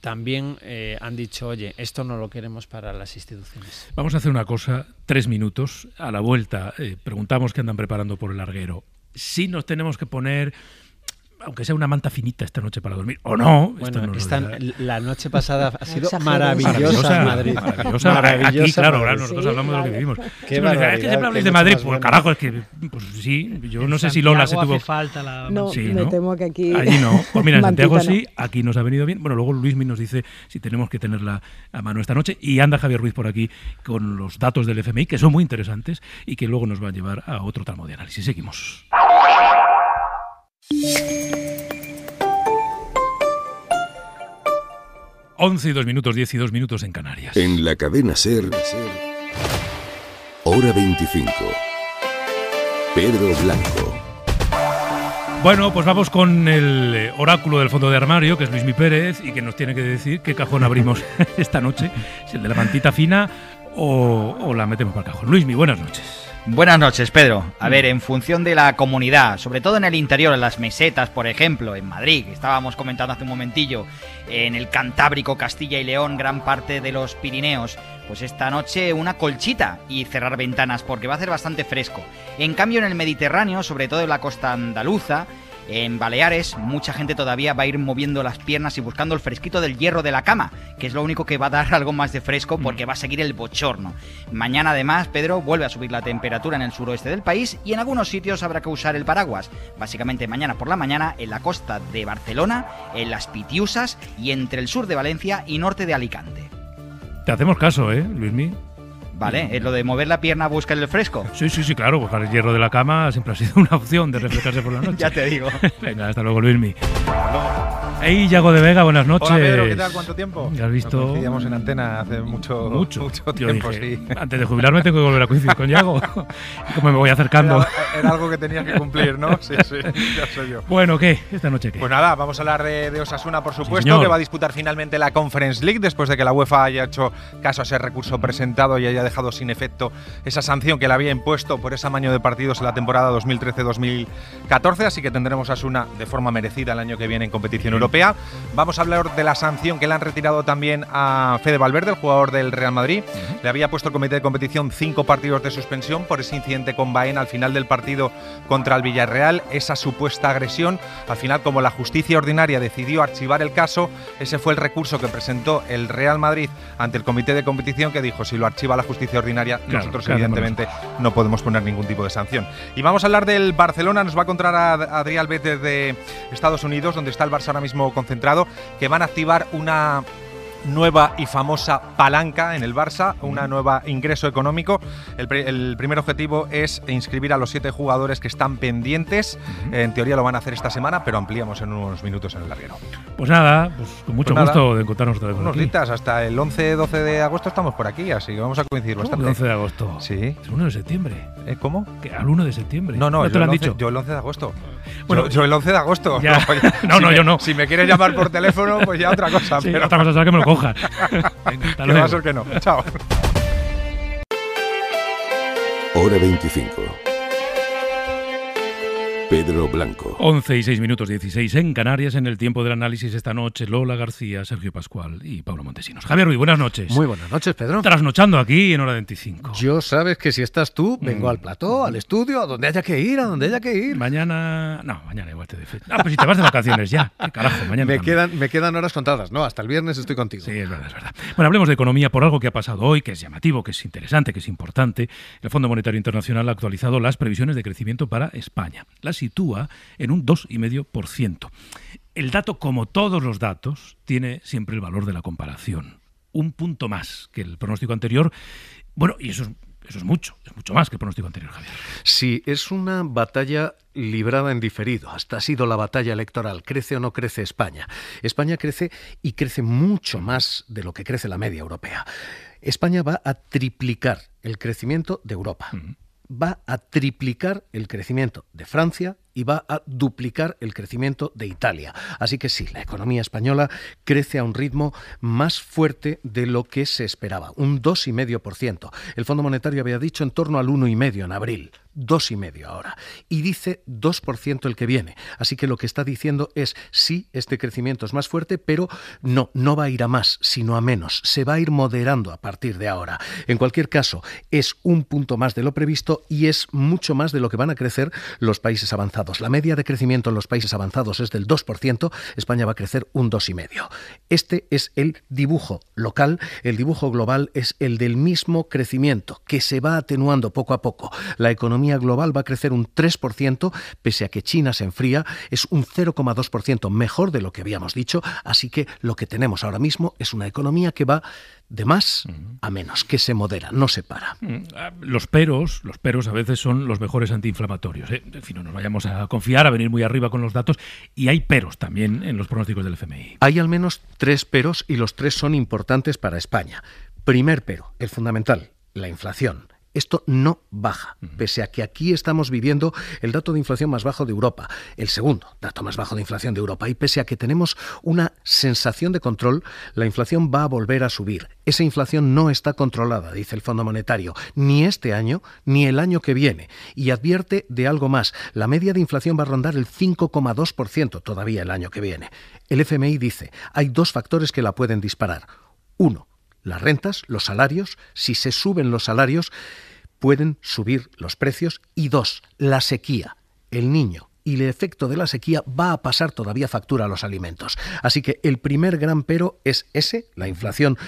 Speaker 12: también eh, han dicho, oye, esto no lo queremos para las instituciones.
Speaker 1: Vamos a hacer una cosa, tres minutos. A la vuelta preguntamos qué andan preparando por el larguero. Si nos tenemos que poner aunque sea una manta finita esta noche para dormir, o no.
Speaker 12: Bueno, la noche pasada ha sido maravillosa, Madrid.
Speaker 1: Maravillosa. maravillosa Aquí, claro, ahora nosotros hablamos de lo que vivimos. Qué es que siempre habléis de Madrid, pues carajo, es que, pues sí, yo no sé si Lola se tuvo...
Speaker 13: falta la... No, me temo que aquí...
Speaker 1: Allí no. Pues mira, en Santiago (laughs) sí, aquí nos ha venido bien. Bueno, luego Luismi nos dice si tenemos que tenerla a mano esta noche. Y anda Javier Ruiz por aquí con los datos del FMI, que son muy interesantes y que luego nos va a llevar a otro tramo de análisis. Seguimos. 11 y 2 minutos, 10 y 2 minutos en Canarias.
Speaker 28: En la cadena Ser, hora 25. Pedro Blanco.
Speaker 1: Bueno, pues vamos con el eh, oráculo del fondo de armario, que es Luis Mi Pérez, y que nos tiene que decir qué cajón abrimos (laughs) esta noche, si el de la mantita fina o, o la metemos para el cajón. Luis Mi, buenas noches.
Speaker 29: Buenas noches, Pedro. A ver, en función de la comunidad, sobre todo en el interior, en las mesetas, por ejemplo, en Madrid, que estábamos comentando hace un momentillo, en el Cantábrico, Castilla y León, gran parte de los Pirineos, pues esta noche una colchita y cerrar ventanas porque va a hacer bastante fresco. En cambio, en el Mediterráneo, sobre todo en la costa andaluza, en Baleares, mucha gente todavía va a ir moviendo las piernas y buscando el fresquito del hierro de la cama, que es lo único que va a dar (laughs) algo más de fresco mm. porque va a seguir el bochorno. Mañana, además, Pedro vuelve a subir la temperatura en el suroeste del país y en algunos sitios habrá que usar el paraguas. Básicamente, mañana por la mañana en la costa de Barcelona, en las Pitiusas y entre el sur de Valencia y norte de Alicante.
Speaker 1: Te hacemos caso, ¿eh, Luismi?
Speaker 29: ¿Vale? Es lo de mover la pierna a buscar el fresco.
Speaker 1: Sí, sí, sí, claro. Buscar el hierro de la cama siempre ha sido una opción de refrescarse por la (laughs) noche.
Speaker 29: ya te digo.
Speaker 1: Venga, hasta luego, Luismi. Hey, Yago de Vega, buenas noches. Hola,
Speaker 30: Pedro, ¿qué tal? ¿Cuánto tiempo?
Speaker 1: ¿Ya has visto?
Speaker 30: coincidíamos en antena hace mucho, mucho, mucho tiempo, sí.
Speaker 1: Antes de jubilarme tengo que volver a coincidir con Yago. (laughs) Como me voy acercando.
Speaker 30: Era, era, algo que tenías que cumplir, ¿no? Sí, sí, ya soy yo.
Speaker 1: Bueno, ¿qué? ¿Esta noche qué?
Speaker 30: Pues nada, vamos a hablar de, de Osasuna, por supuesto, que va a disputar finalmente la Conference League después de que la UEFA haya hecho caso a ese recurso presentado y haya dejado sin efecto esa sanción que le había impuesto por ese amaño de partidos en la temporada 2013-2014. Así que tendremos a Osasuna de forma merecida el año que viene en competición europea. Vamos a hablar de la sanción que le han retirado también a Fede Valverde, el jugador del Real Madrid. Le había puesto el comité de competición cinco partidos de suspensión por ese incidente con Baena al final del partido contra el Villarreal. Esa supuesta agresión, al final, como la justicia ordinaria decidió archivar el caso, ese fue el recurso que presentó el Real Madrid ante el comité de competición que dijo: si lo archiva la justicia ordinaria, nosotros, evidentemente, no podemos poner ningún tipo de sanción. Y vamos a hablar del Barcelona. Nos va a encontrar a Adrián Alves de Estados Unidos, donde está el Barça ahora mismo concentrado que van a activar una nueva y famosa palanca en el Barça, una nueva ingreso económico. El, primer objetivo es inscribir a los siete jugadores que están pendientes. En teoría lo van a hacer esta semana, pero ampliamos en unos minutos en el larguero.
Speaker 1: Pues nada, pues con mucho pues gusto de encontrarnos otra vez
Speaker 30: Unos días, hasta el 11-12 de agosto estamos por aquí, así que vamos a coincidir bastante.
Speaker 1: El 11 de agosto.
Speaker 30: Sí.
Speaker 1: Es el 1 de septiembre.
Speaker 30: ¿Eh, ¿Cómo?
Speaker 1: Que al 1 de septiembre.
Speaker 30: No, no,
Speaker 1: te lo han dicho?
Speaker 30: Yo el 11 de agosto. Bueno, yo, el 11 de agosto. (laughs)
Speaker 1: no, (laughs) no, yo no.
Speaker 30: Si me quieres llamar por teléfono, pues ya otra cosa. pero...
Speaker 1: otra cosa será que me lo cojas. (laughs)
Speaker 30: Hasta que va a ser que no. Chao.
Speaker 28: Hora 25. Pedro Blanco.
Speaker 1: 11 y 6 minutos 16 en Canarias en el tiempo del análisis esta noche. Lola García, Sergio Pascual y Pablo Montesinos. Javier Ruiz, buenas noches.
Speaker 31: Muy buenas noches, Pedro.
Speaker 1: Trasnochando aquí en hora 25.
Speaker 31: Yo sabes que si estás tú, vengo al plató, al estudio, a donde haya que ir, a donde haya que ir.
Speaker 1: Mañana. No, mañana igual te de Ah, pues si te vas de vacaciones ya. ¿Qué carajo, mañana.
Speaker 31: Me quedan, me quedan horas contadas. No, hasta el viernes estoy contigo.
Speaker 1: Sí, es verdad, es verdad. Bueno, hablemos de economía por algo que ha pasado hoy, que es llamativo, que es interesante, que es importante. El Fondo Monetario Internacional ha actualizado las previsiones de crecimiento para España. La sitúa en un 2,5%. El dato, como todos los datos, tiene siempre el valor de la comparación. Un punto más que el pronóstico anterior. Bueno, y eso es, eso es mucho, es mucho más que el pronóstico anterior, Javier.
Speaker 31: Sí, es una batalla librada en diferido. Hasta ha sido la batalla electoral. ¿Crece o no crece España? España crece y crece mucho más de lo que crece la media europea. España va a triplicar el crecimiento de Europa. Va a triplicar el crecimiento de Francia, y va a duplicar el crecimiento de Italia. Así que sí, la economía española crece a un ritmo más fuerte de lo que se esperaba, un 2,5%. El Fondo Monetario había dicho en torno al 1,5% en abril, 2,5% ahora, y dice 2% el que viene. Así que lo que está diciendo es sí, este crecimiento es más fuerte, pero no, no va a ir a más, sino a menos. Se va a ir moderando a partir de ahora. En cualquier caso, es un punto más de lo previsto y es mucho más de lo que van a crecer los países avanzados la media de crecimiento en los países avanzados es del 2%, España va a crecer un 2,5%. Este es el dibujo local, el dibujo global es el del mismo crecimiento, que se va atenuando poco a poco. La economía global va a crecer un 3%, pese a que China se enfría, es un 0,2% mejor de lo que habíamos dicho, así que lo que tenemos ahora mismo es una economía que va de más a menos, que se modera, no se para.
Speaker 1: Ah, los peros, los peros a veces son los mejores antiinflamatorios. ¿eh? En fin, no nos vayamos a confiar, a venir muy arriba con los datos. Y hay peros también en los pronósticos del FMI.
Speaker 31: Hay al menos tres peros y los tres son importantes para España. Primer pero, el fundamental, la inflación esto no baja, pese a que aquí estamos viviendo el dato de inflación más bajo de Europa, el segundo dato más bajo de inflación de Europa, y pese a que tenemos una sensación de control, la inflación va a volver a subir. Esa inflación no está controlada, dice el Fondo Monetario, ni este año ni el año que viene, y advierte de algo más, la media de inflación va a rondar el 5,2% todavía el año que viene. El FMI dice, hay dos factores que la pueden disparar. Uno, las rentas, los salarios, si se suben los salarios, pueden subir los precios. Y dos, la sequía, el niño y el efecto de la sequía va a pasar todavía factura a los alimentos. Así que el primer gran pero es ese, la inflación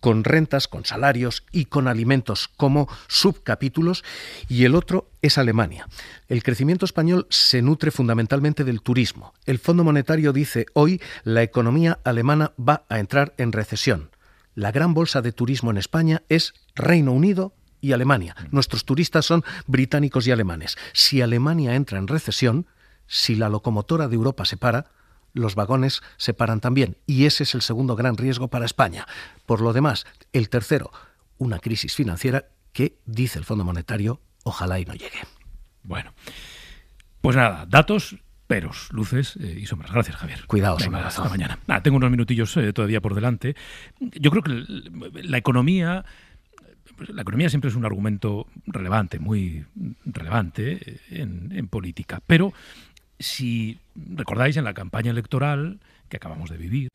Speaker 31: con rentas, con salarios y con alimentos como subcapítulos, y el otro es Alemania. El crecimiento español se nutre fundamentalmente del turismo. El Fondo Monetario dice hoy la economía alemana va a entrar en recesión la gran bolsa de turismo en España es Reino Unido y Alemania. Mm. Nuestros turistas son británicos y alemanes. Si Alemania entra en recesión, si la locomotora de Europa se para, los vagones se paran también. Y ese es el segundo gran riesgo para España. Por lo demás, el tercero, una crisis financiera que, dice el Fondo Monetario, ojalá y no llegue.
Speaker 1: Bueno, pues nada, datos peros, luces eh, y sombras. Gracias, Javier.
Speaker 31: Cuidado,
Speaker 1: hasta mañana. tengo unos minutillos eh, todavía por delante. Yo creo que la economía la economía siempre es un argumento relevante, muy relevante eh, en, en, política. Pero si recordáis en la campaña electoral que acabamos de vivir,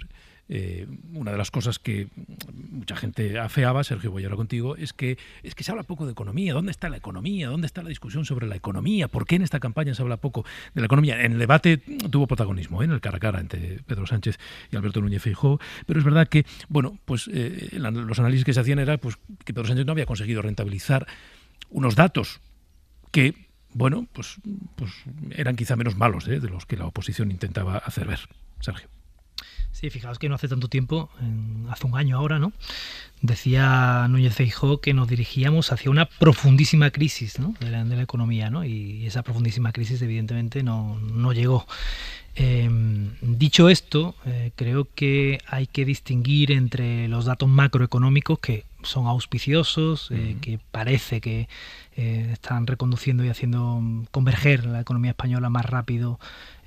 Speaker 1: eh, una de las cosas que mucha gente afeaba, Sergio, voy ahora contigo, es que, es que se habla poco de economía. ¿Dónde está la economía? ¿Dónde está la discusión sobre la economía? ¿Por qué en esta campaña se habla poco de la economía? En el debate tuvo protagonismo, ¿eh? en el cara a cara entre Pedro Sánchez y Alberto Núñez Feijóo, pero es verdad que, bueno, pues eh, los análisis que se hacían era pues, que Pedro Sánchez no había conseguido rentabilizar unos datos que bueno, pues, pues eran quizá menos malos de los que la oposición intentaba hacer ver. Sergio.
Speaker 11: Sí, fijaos que no hace tanto tiempo, hace un año ahora, ¿no? Decía Núñez Feijó que nos dirigíamos hacia una profundísima crisis de, la, economía, ¿no? Y esa profundísima crisis evidentemente no, llegó. Em, dicho esto, eh, creo que hay que distinguir entre los datos macroeconómicos que son auspiciosos, eh, que parece que eh, están reconduciendo y haciendo converger la economía española más rápido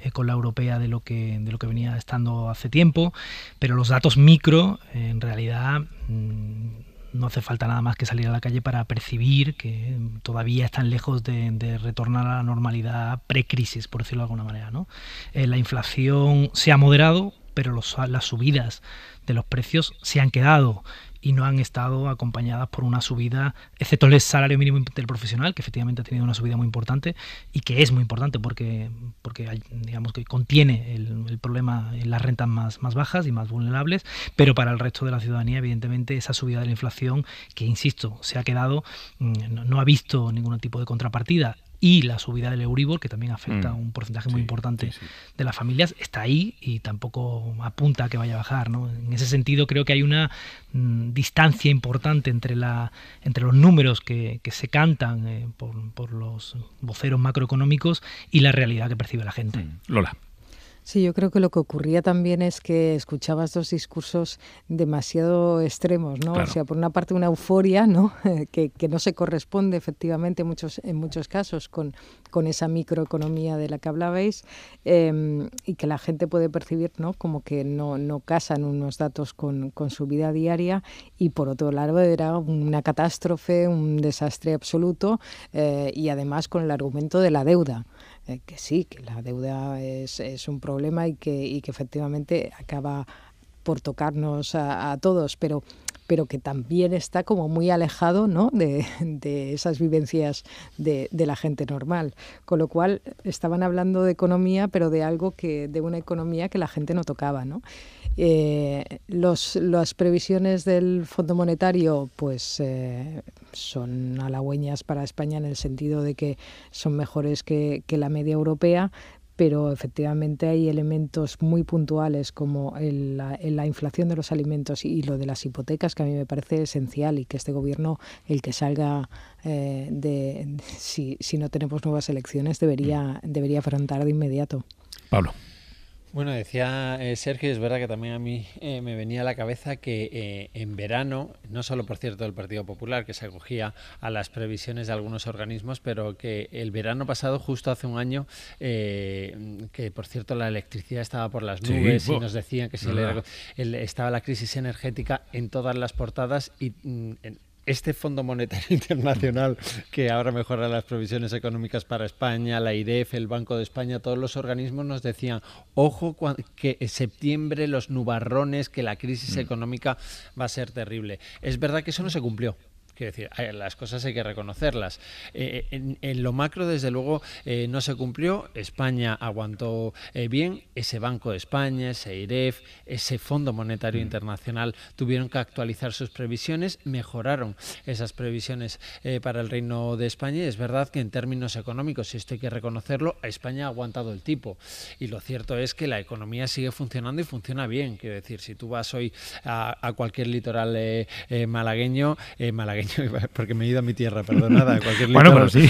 Speaker 11: eh, con la europea de lo que de lo que venía estando hace tiempo, pero los datos micro en realidad mm, no hace falta nada más que salir a la calle para percibir que todavía están lejos de, retornar a la normalidad pre-crisis, por decirlo de alguna manera. ¿no? Eh, la inflación se ha moderado, pero las subidas de los precios se han quedado y no han estado acompañadas por una subida, excepto el salario mínimo del profesional, que efectivamente ha tenido una subida muy importante y que es muy importante porque, porque digamos que contiene el, problema en las rentas más, más bajas y más vulnerables, pero para el resto de la ciudadanía, evidentemente, esa subida de la inflación, que insisto, se ha quedado, mm, no ha visto ningún tipo de contrapartida y la subida del Euribor, que también afecta a mm. un porcentaje muy importante de las familias, está ahí y tampoco apunta a que vaya a bajar. ¿no? En ese sentido, creo que hay una mm, distancia importante entre, la, entre los números que, que se cantan eh, por, por, los voceros macroeconómicos y la realidad que percibe la gente. Mm.
Speaker 1: Lola.
Speaker 13: Sí, yo creo que lo que ocurría también es que escuchabas dos discursos demasiado extremos, ¿no? O sea, por una parte una euforia, ¿no? (laughs) que, no se corresponde efectivamente en muchos, en muchos casos con, con esa microeconomía de la que hablabais em, y que la gente puede percibir, ¿no? Como que no, no casan unos datos con, con su vida diaria y por otro lado era una catástrofe, un desastre absoluto eh, y además con el argumento de la deuda. Eh, que sí, que la deuda es, es un problema y que, y que efectivamente acaba por tocarnos a, todos, pero pero que también está como muy alejado ¿no? de, de esas vivencias de, de, la gente normal. Con lo cual estaban hablando de economía, pero de algo que, de una economía que la gente no tocaba. ¿no? Eh, los, las previsiones del Fondo Monetario pues eh, son halagüeñas para España en el sentido de que son mejores que, la media europea, pero efectivamente hay elementos muy puntuales como la, inflación de los alimentos y lo de las hipotecas que a mí me parece esencial y que este gobierno, el que salga eh, de, si, si no tenemos nuevas elecciones, debería, debería afrontar de inmediato.
Speaker 1: Pablo.
Speaker 12: Bueno, decía eh, Sergio, es verdad que también a mí eh, me venía a la cabeza que eh, en verano, no solo por cierto el Partido Popular, que se acogía a las previsiones de algunos organismos, pero que el verano pasado, justo hace un año, que por cierto la electricidad estaba por las nubes y nos decían que si estaba la crisis energética en todas las portadas y mm, este Fondo Monetario (laughs) Internacional que ahora mejora las previsiones económicas para España, la IREF, el Banco de España, todos los organismos nos decían, ojo que en septiembre los nubarrones, que la crisis mm. económica va a ser terrible. Es verdad que eso no se cumplió. Quiero decir, las cosas hay que reconocerlas. Eh, en, lo macro, desde luego, eh, no se cumplió. España aguantó eh, bien. Ese Banco de España, ese IREF, ese Fondo Monetario mm. Internacional tuvieron que actualizar sus previsiones, mejoraron esas previsiones para el Reino de España. Y es verdad que en términos económicos, si esto hay que reconocerlo, España ha aguantado el tipo. Y lo cierto es que la economía sigue funcionando y funciona bien. Quiero decir, si tú vas hoy a, cualquier litoral malagueño, malagueño porque me he ido a mi tierra, perdonada, cualquier (laughs)
Speaker 1: Bueno, pero sí.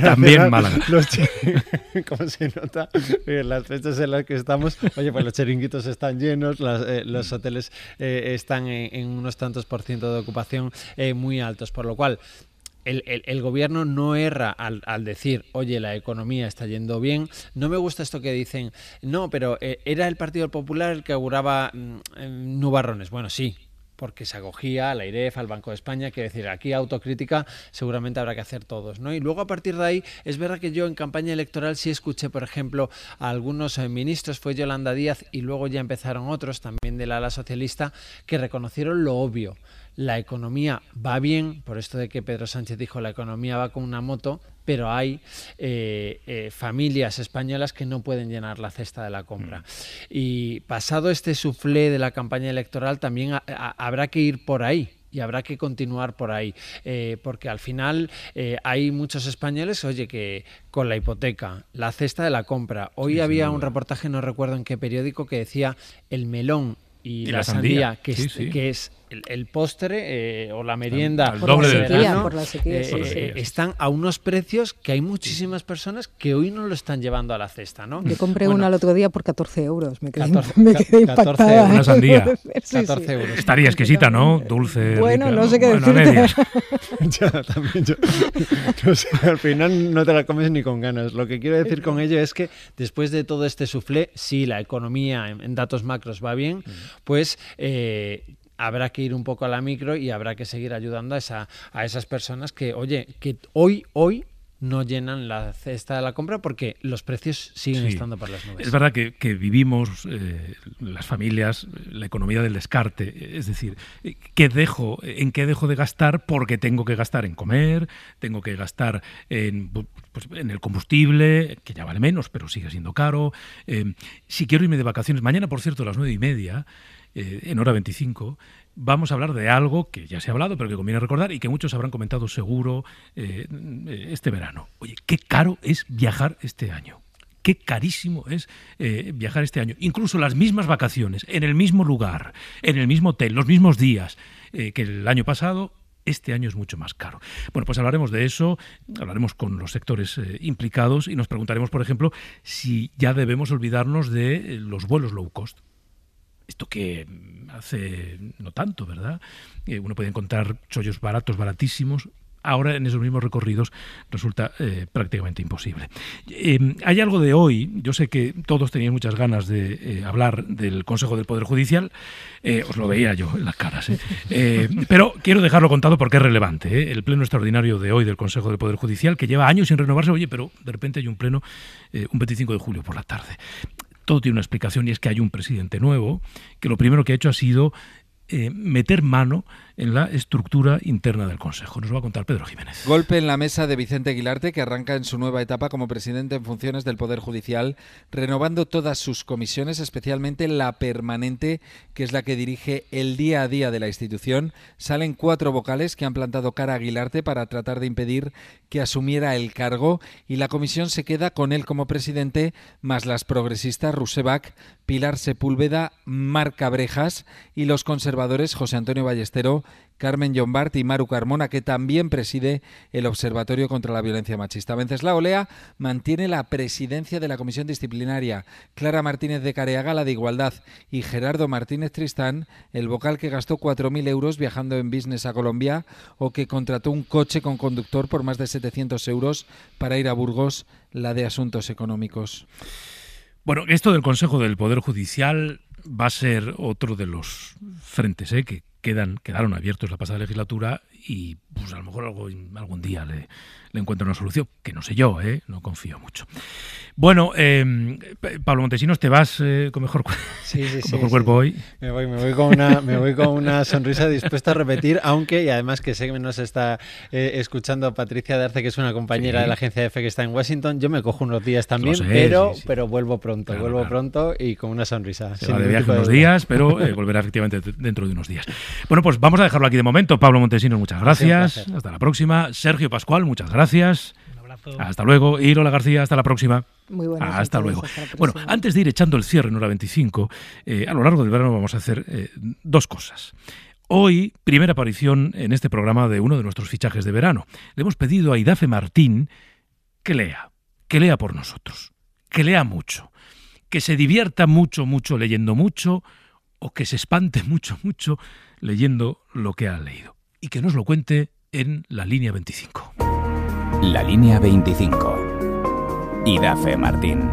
Speaker 1: También Málaga. (laughs)
Speaker 12: como se nota, en las fechas en las que estamos, oye, pues los chiringuitos están llenos, eh, los hoteles eh, están en, unos tantos por ciento de ocupación eh, muy altos, por lo cual el, gobierno no erra al, al, decir, oye, la economía está yendo bien. No me gusta esto que dicen, no, pero era el Partido Popular el que auguraba mm, nubarrones. Bueno, sí, porque se acogía a la al Banco de España, quiero decir, aquí autocrítica seguramente habrá que hacer todos, ¿no? Y luego a partir de ahí, es verdad que yo en campaña electoral sí escuché, por ejemplo, a algunos eh, ministros, fue Yolanda Díaz y luego ya empezaron otros, también del ala socialista, que reconocieron lo obvio la economía va bien, por esto de que Pedro Sánchez dijo la economía va con una moto, pero hay eh, eh, familias españolas que no pueden llenar la cesta de la compra. Mm. Y pasado este suflé de la campaña electoral, también habrá que ir por ahí y habrá que continuar por ahí, eh, porque al final hay muchos españoles, oye, que con la hipoteca, la cesta de la compra, hoy había un reportaje, no recuerdo en qué periódico, que decía el melón y, la, sandía, que, que es el, postre eh, o la merienda están a unos precios que hay muchísimas personas que hoy no lo están llevando a la cesta, ¿no?
Speaker 13: Yo compré una el otro día por 14 euros, me quedé, me quedé impactada.
Speaker 1: Una sandía. (laughs) 14 euros. Estaría exquisita, ¿no? Dulce.
Speaker 13: Bueno, no sé qué decirte. (laughs)
Speaker 12: ya, también yo, al final no te la comes ni con ganas. Lo que quiero decir con ello es que después de todo este suflé, si la economía en, datos macros va bien, pues eh, habrá que ir un poco a la micro y habrá que seguir ayudando a, esa, a esas personas que, oye, que hoy, hoy no llenan la cesta de la compra porque los precios siguen estando por las nubes.
Speaker 1: Es verdad que, vivimos eh, las familias la economía del descarte, es decir, ¿qué dejo, ¿en qué dejo de gastar? Porque tengo que gastar en comer, tengo que gastar en, pues, en el combustible, que ya vale menos, pero sigue siendo caro. Eh, si quiero irme de vacaciones, mañana, por cierto, a las nueve y media, eh, en hora 25, vamos a hablar de algo que ya se ha hablado, pero que conviene recordar y que muchos habrán comentado seguro eh, este verano. Oye, qué caro es viajar este año. Qué carísimo es eh, viajar este año. Incluso las mismas vacaciones, en el mismo lugar, en el mismo hotel, los mismos días que el año pasado, este año es mucho más caro. Bueno, pues hablaremos de eso, hablaremos con los sectores implicados y nos preguntaremos, por ejemplo, si ya debemos olvidarnos de los vuelos low cost. Esto que hace no tanto, ¿verdad? Eh, uno puede encontrar chollos baratos, baratísimos, ahora en esos mismos recorridos resulta eh, prácticamente imposible. Eh, hay algo de hoy, yo sé que todos tenían muchas ganas de hablar del Consejo del Poder Judicial, os lo veía yo en las caras, (laughs) pero quiero dejarlo contado porque es relevante. El pleno extraordinario de hoy del Consejo del Poder Judicial, que lleva años sin renovarse, oye, pero de repente hay un pleno un 25 de julio por la tarde todo tiene una explicación y es que hay un presidente nuevo que lo primero que ha hecho ha sido eh, meter mano en la estructura interna del Consejo. Nos va a contar Pedro Jiménez.
Speaker 32: Golpe en la mesa de Vicente Aguilarte, que arranca en su nueva etapa como presidente en funciones del Poder Judicial, renovando todas sus comisiones, especialmente la permanente, que es la que dirige el día a día de la institución. Salen cuatro vocales que han plantado cara a Aguilarte para tratar de impedir que asumiera el cargo y la comisión se queda con él como presidente, más las progresistas Rusebach, Pilar Sepúlveda, Marca Brejas y los conservadores José Antonio Ballestero Carmen Jombart y Maru Carmona, que también preside el Observatorio contra la Violencia Machista. Venceslao Olea mantiene la presidencia de la Comisión Disciplinaria, Clara Martínez de Careaga la de Igualdad y Gerardo Martínez Tristán, el vocal que gastó 4.000 euros viajando en business a Colombia o que contrató un coche con conductor por más de 700 euros para ir a Burgos, la de Asuntos Económicos.
Speaker 1: Bueno, esto del Consejo del Poder Judicial va a ser otro de los frentes ¿eh? que quedan, quedaron abiertos la pasada legislatura y pues a lo mejor algún día le, le encuentro una solución, que no sé yo, ¿eh? no confío mucho. Bueno, eh, Pablo Montesinos, ¿te vas eh, con mejor, (laughs) cuerpo hoy?
Speaker 12: Me voy, me voy, con una, me voy con una sonrisa dispuesta a repetir, aunque, y además que sé que nos está eh, escuchando Patricia Darce, que es una compañera de la agencia EFE que está en Washington, yo me cojo unos días también, pero, pero vuelvo pronto, vuelvo pronto y con una sonrisa.
Speaker 1: Se va de viaje unos días, pero volverá efectivamente dentro de unos días. Bueno, pues vamos a dejarlo aquí de momento. Pablo Montesinos, muchas gracias. Hasta la próxima. Sergio Pascual, muchas gracias. Un abrazo. Hasta luego. Irola García, hasta la próxima.
Speaker 13: Muy buenas
Speaker 1: Hasta luego. bueno, antes de ir echando el cierre en hora 25, eh, a lo largo del verano vamos a hacer eh, dos cosas. Hoy, primera aparición en este programa de uno de nuestros fichajes de verano. Le hemos pedido a Idafe Martín que lea, que lea por nosotros, que lea mucho, que se divierta mucho, mucho leyendo mucho, o que se espante (laughs) mucho, mucho leyendo lo que ha leído. Y que nos lo cuente en la línea 25.
Speaker 23: La línea 25. Idafe Martín.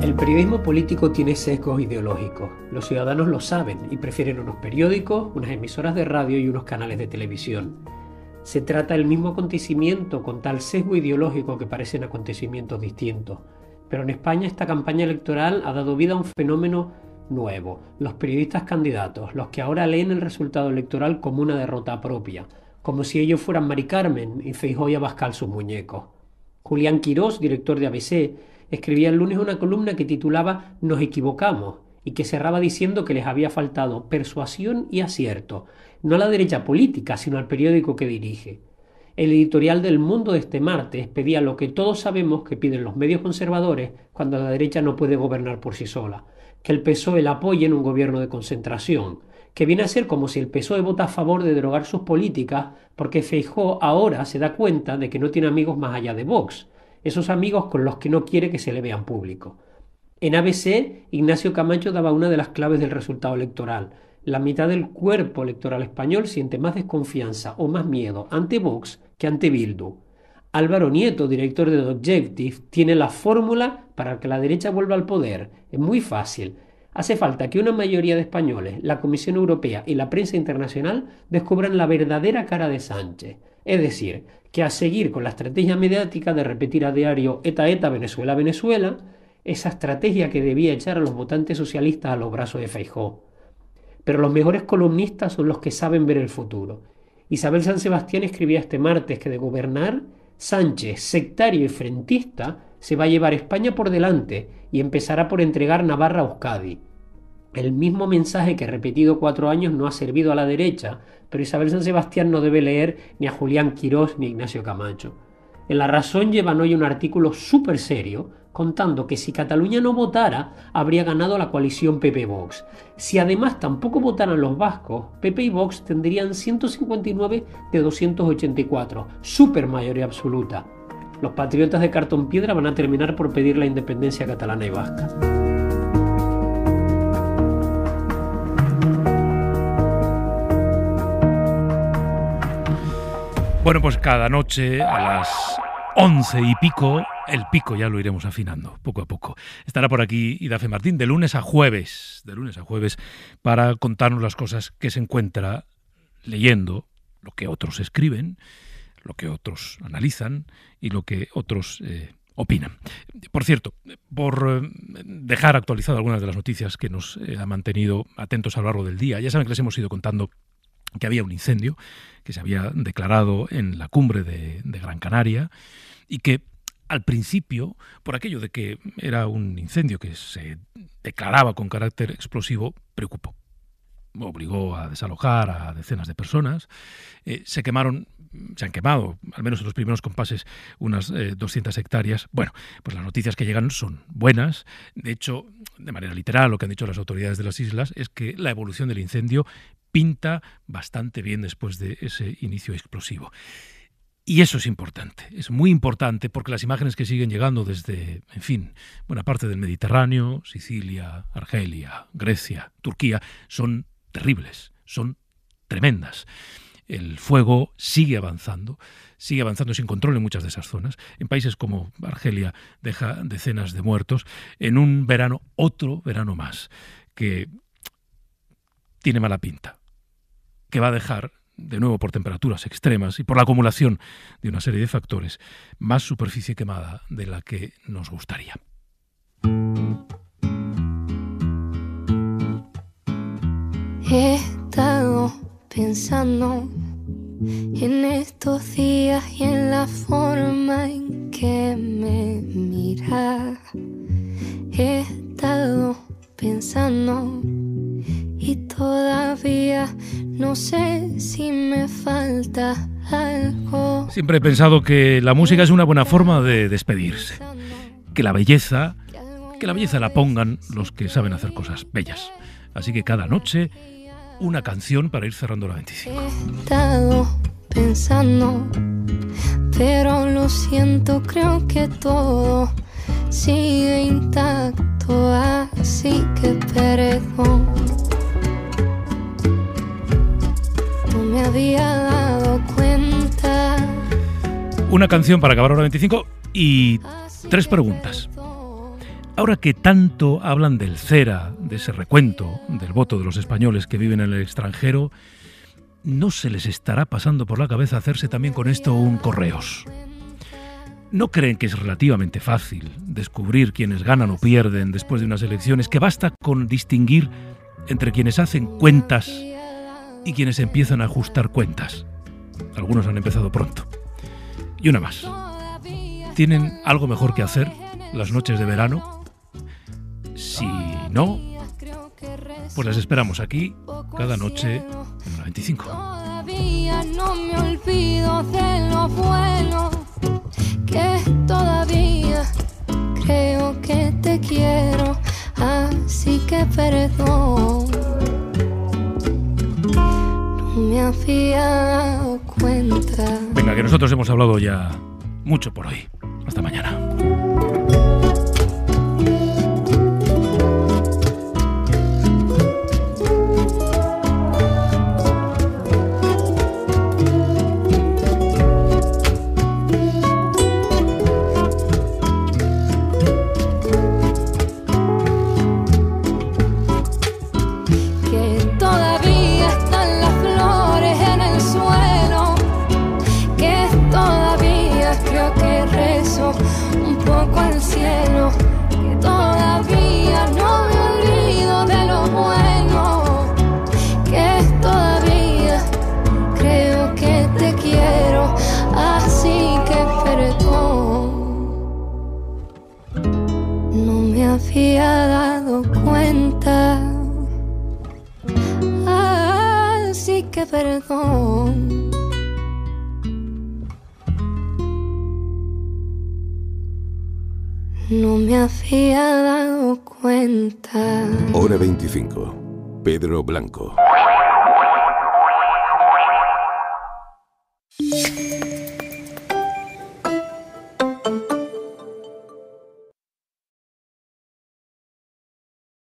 Speaker 33: El periodismo político tiene sesgos ideológicos. Los ciudadanos lo saben y prefieren unos periódicos, unas emisoras de radio y unos canales de televisión. Se trata del mismo acontecimiento con tal sesgo ideológico que parecen acontecimientos distintos. Pero en España esta campaña electoral ha dado vida a un fenómeno nuevo. Los periodistas candidatos, los que ahora leen el resultado electoral como una derrota propia, como si ellos fueran Mari Carmen y Feijóo y Abascal sus muñecos. Julián Quirós, director de ABC, escribía el lunes una columna que titulaba Nos equivocamos y que cerraba diciendo que les había faltado persuasión y acierto, no a la derecha política, sino al periódico que dirige. El editorial del Mundo de este martes pedía lo que todos sabemos que piden los medios conservadores cuando la derecha no puede gobernar por sí sola, que el PSOE la apoye en un gobierno de concentración, que viene a ser como si el PSOE vota a favor de derogar sus políticas porque Feijó ahora se da cuenta de que no tiene amigos más allá de Vox, esos amigos con los que no quiere que se le vean público. En ABC, Ignacio Camacho daba una de las claves del resultado electoral. La mitad del cuerpo electoral español siente más desconfianza o más miedo ante Vox que ante Bildu. Álvaro Nieto, director de The Objective, tiene la fórmula para que la derecha vuelva al poder. Es muy fácil Hace falta que una mayoría de españoles, la Comisión Europea y la prensa internacional descubran la verdadera cara de Sánchez. Es decir, que a seguir con la estrategia mediática de repetir a diario ETA ETA Venezuela Venezuela, esa estrategia que debía echar a los votantes socialistas a los brazos de Feijó. Pero los mejores columnistas son los que saben ver el futuro. Isabel San Sebastián escribía este martes que de gobernar, Sánchez, sectario y frentista, se va a llevar España por delante y empezará por entregar Navarra a Euskadi. El mismo mensaje que repetido cuatro años no ha servido a la derecha, pero Isabel San Sebastián no debe leer ni a Julián Quirós ni a Ignacio Camacho. En La Razón llevan hoy un artículo súper serio contando que si Cataluña no votara, habría ganado la coalición PP-Vox. Si además tampoco votaran los vascos, PP y Vox tendrían 159 de 284, super mayoría absoluta. Los patriotas de cartón piedra van a terminar por pedir la independencia catalana y vasca.
Speaker 1: Bueno, pues cada noche a las once y pico, el pico ya lo iremos afinando poco a poco. Estará por aquí Idafe Martín de lunes a jueves, de lunes a jueves, para contarnos las cosas que se encuentra leyendo, lo que otros escriben, lo que otros analizan y lo que otros eh, opinan. Por cierto, por eh, dejar actualizado algunas de las noticias que nos eh, ha mantenido atentos a lo largo del día, ya saben que les hemos ido contando que había un incendio que se había declarado en la cumbre de, Gran Canaria y que al principio, por aquello de que era un incendio que se declaraba con carácter explosivo, preocupó. Obligó a desalojar a decenas de personas. Eh, se quemaron, se han quemado, al menos en los primeros compases, unas 200 eh, hectáreas. Bueno, pues las noticias que llegan son buenas. De hecho, de manera literal, lo que han dicho las autoridades de las islas es que la evolución del incendio pinta bastante bien después de ese inicio explosivo. Y eso es importante, es muy importante porque las imágenes que siguen llegando desde, en fin, buena parte del Mediterráneo, Sicilia, Argelia, Grecia, Turquía, son terribles, son tremendas. El fuego sigue avanzando, sigue avanzando sin control en muchas de esas zonas. En países como Argelia deja decenas de muertos, en un verano, otro verano más, que tiene mala pinta que va a dejar, de nuevo por temperaturas extremas y por la acumulación de una serie de factores, más superficie quemada de la que nos gustaría.
Speaker 34: He estado pensando en estos días y en la forma en que me mira. He estado pensando y todavía no sé si me falta algo.
Speaker 1: Siempre he pensado que la música es una buena forma de despedirse. Que la belleza, que la belleza la pongan los que saben hacer cosas bellas. Así que cada noche una canción para ir cerrando la 25.
Speaker 34: He estado pensando, pero lo siento, creo que todo sigue intacto, así que perdón.
Speaker 1: Una canción para acabar hora 25 y tres preguntas. Ahora que tanto hablan del CERA, de ese recuento del voto de los españoles que viven en el extranjero, ¿no se les estará pasando por la cabeza hacerse también con esto un correos? ¿No creen que es relativamente fácil descubrir quienes ganan o pierden después de unas elecciones, que basta con distinguir entre quienes hacen cuentas y quienes empiezan a ajustar cuentas. Algunos han empezado pronto. Y una más. ¿Tienen algo mejor que hacer las noches de verano? Si no, pues las esperamos aquí cada noche en la 25.
Speaker 34: Todavía no me olvido de lo bueno que todavía creo que te quiero, así que perdón me había cuenta.
Speaker 1: Venga, que nosotros hemos hablado ya mucho por hoy. Hasta mañana.
Speaker 34: Que perdón. No me había dado cuenta.
Speaker 28: Hora 25. Pedro Blanco.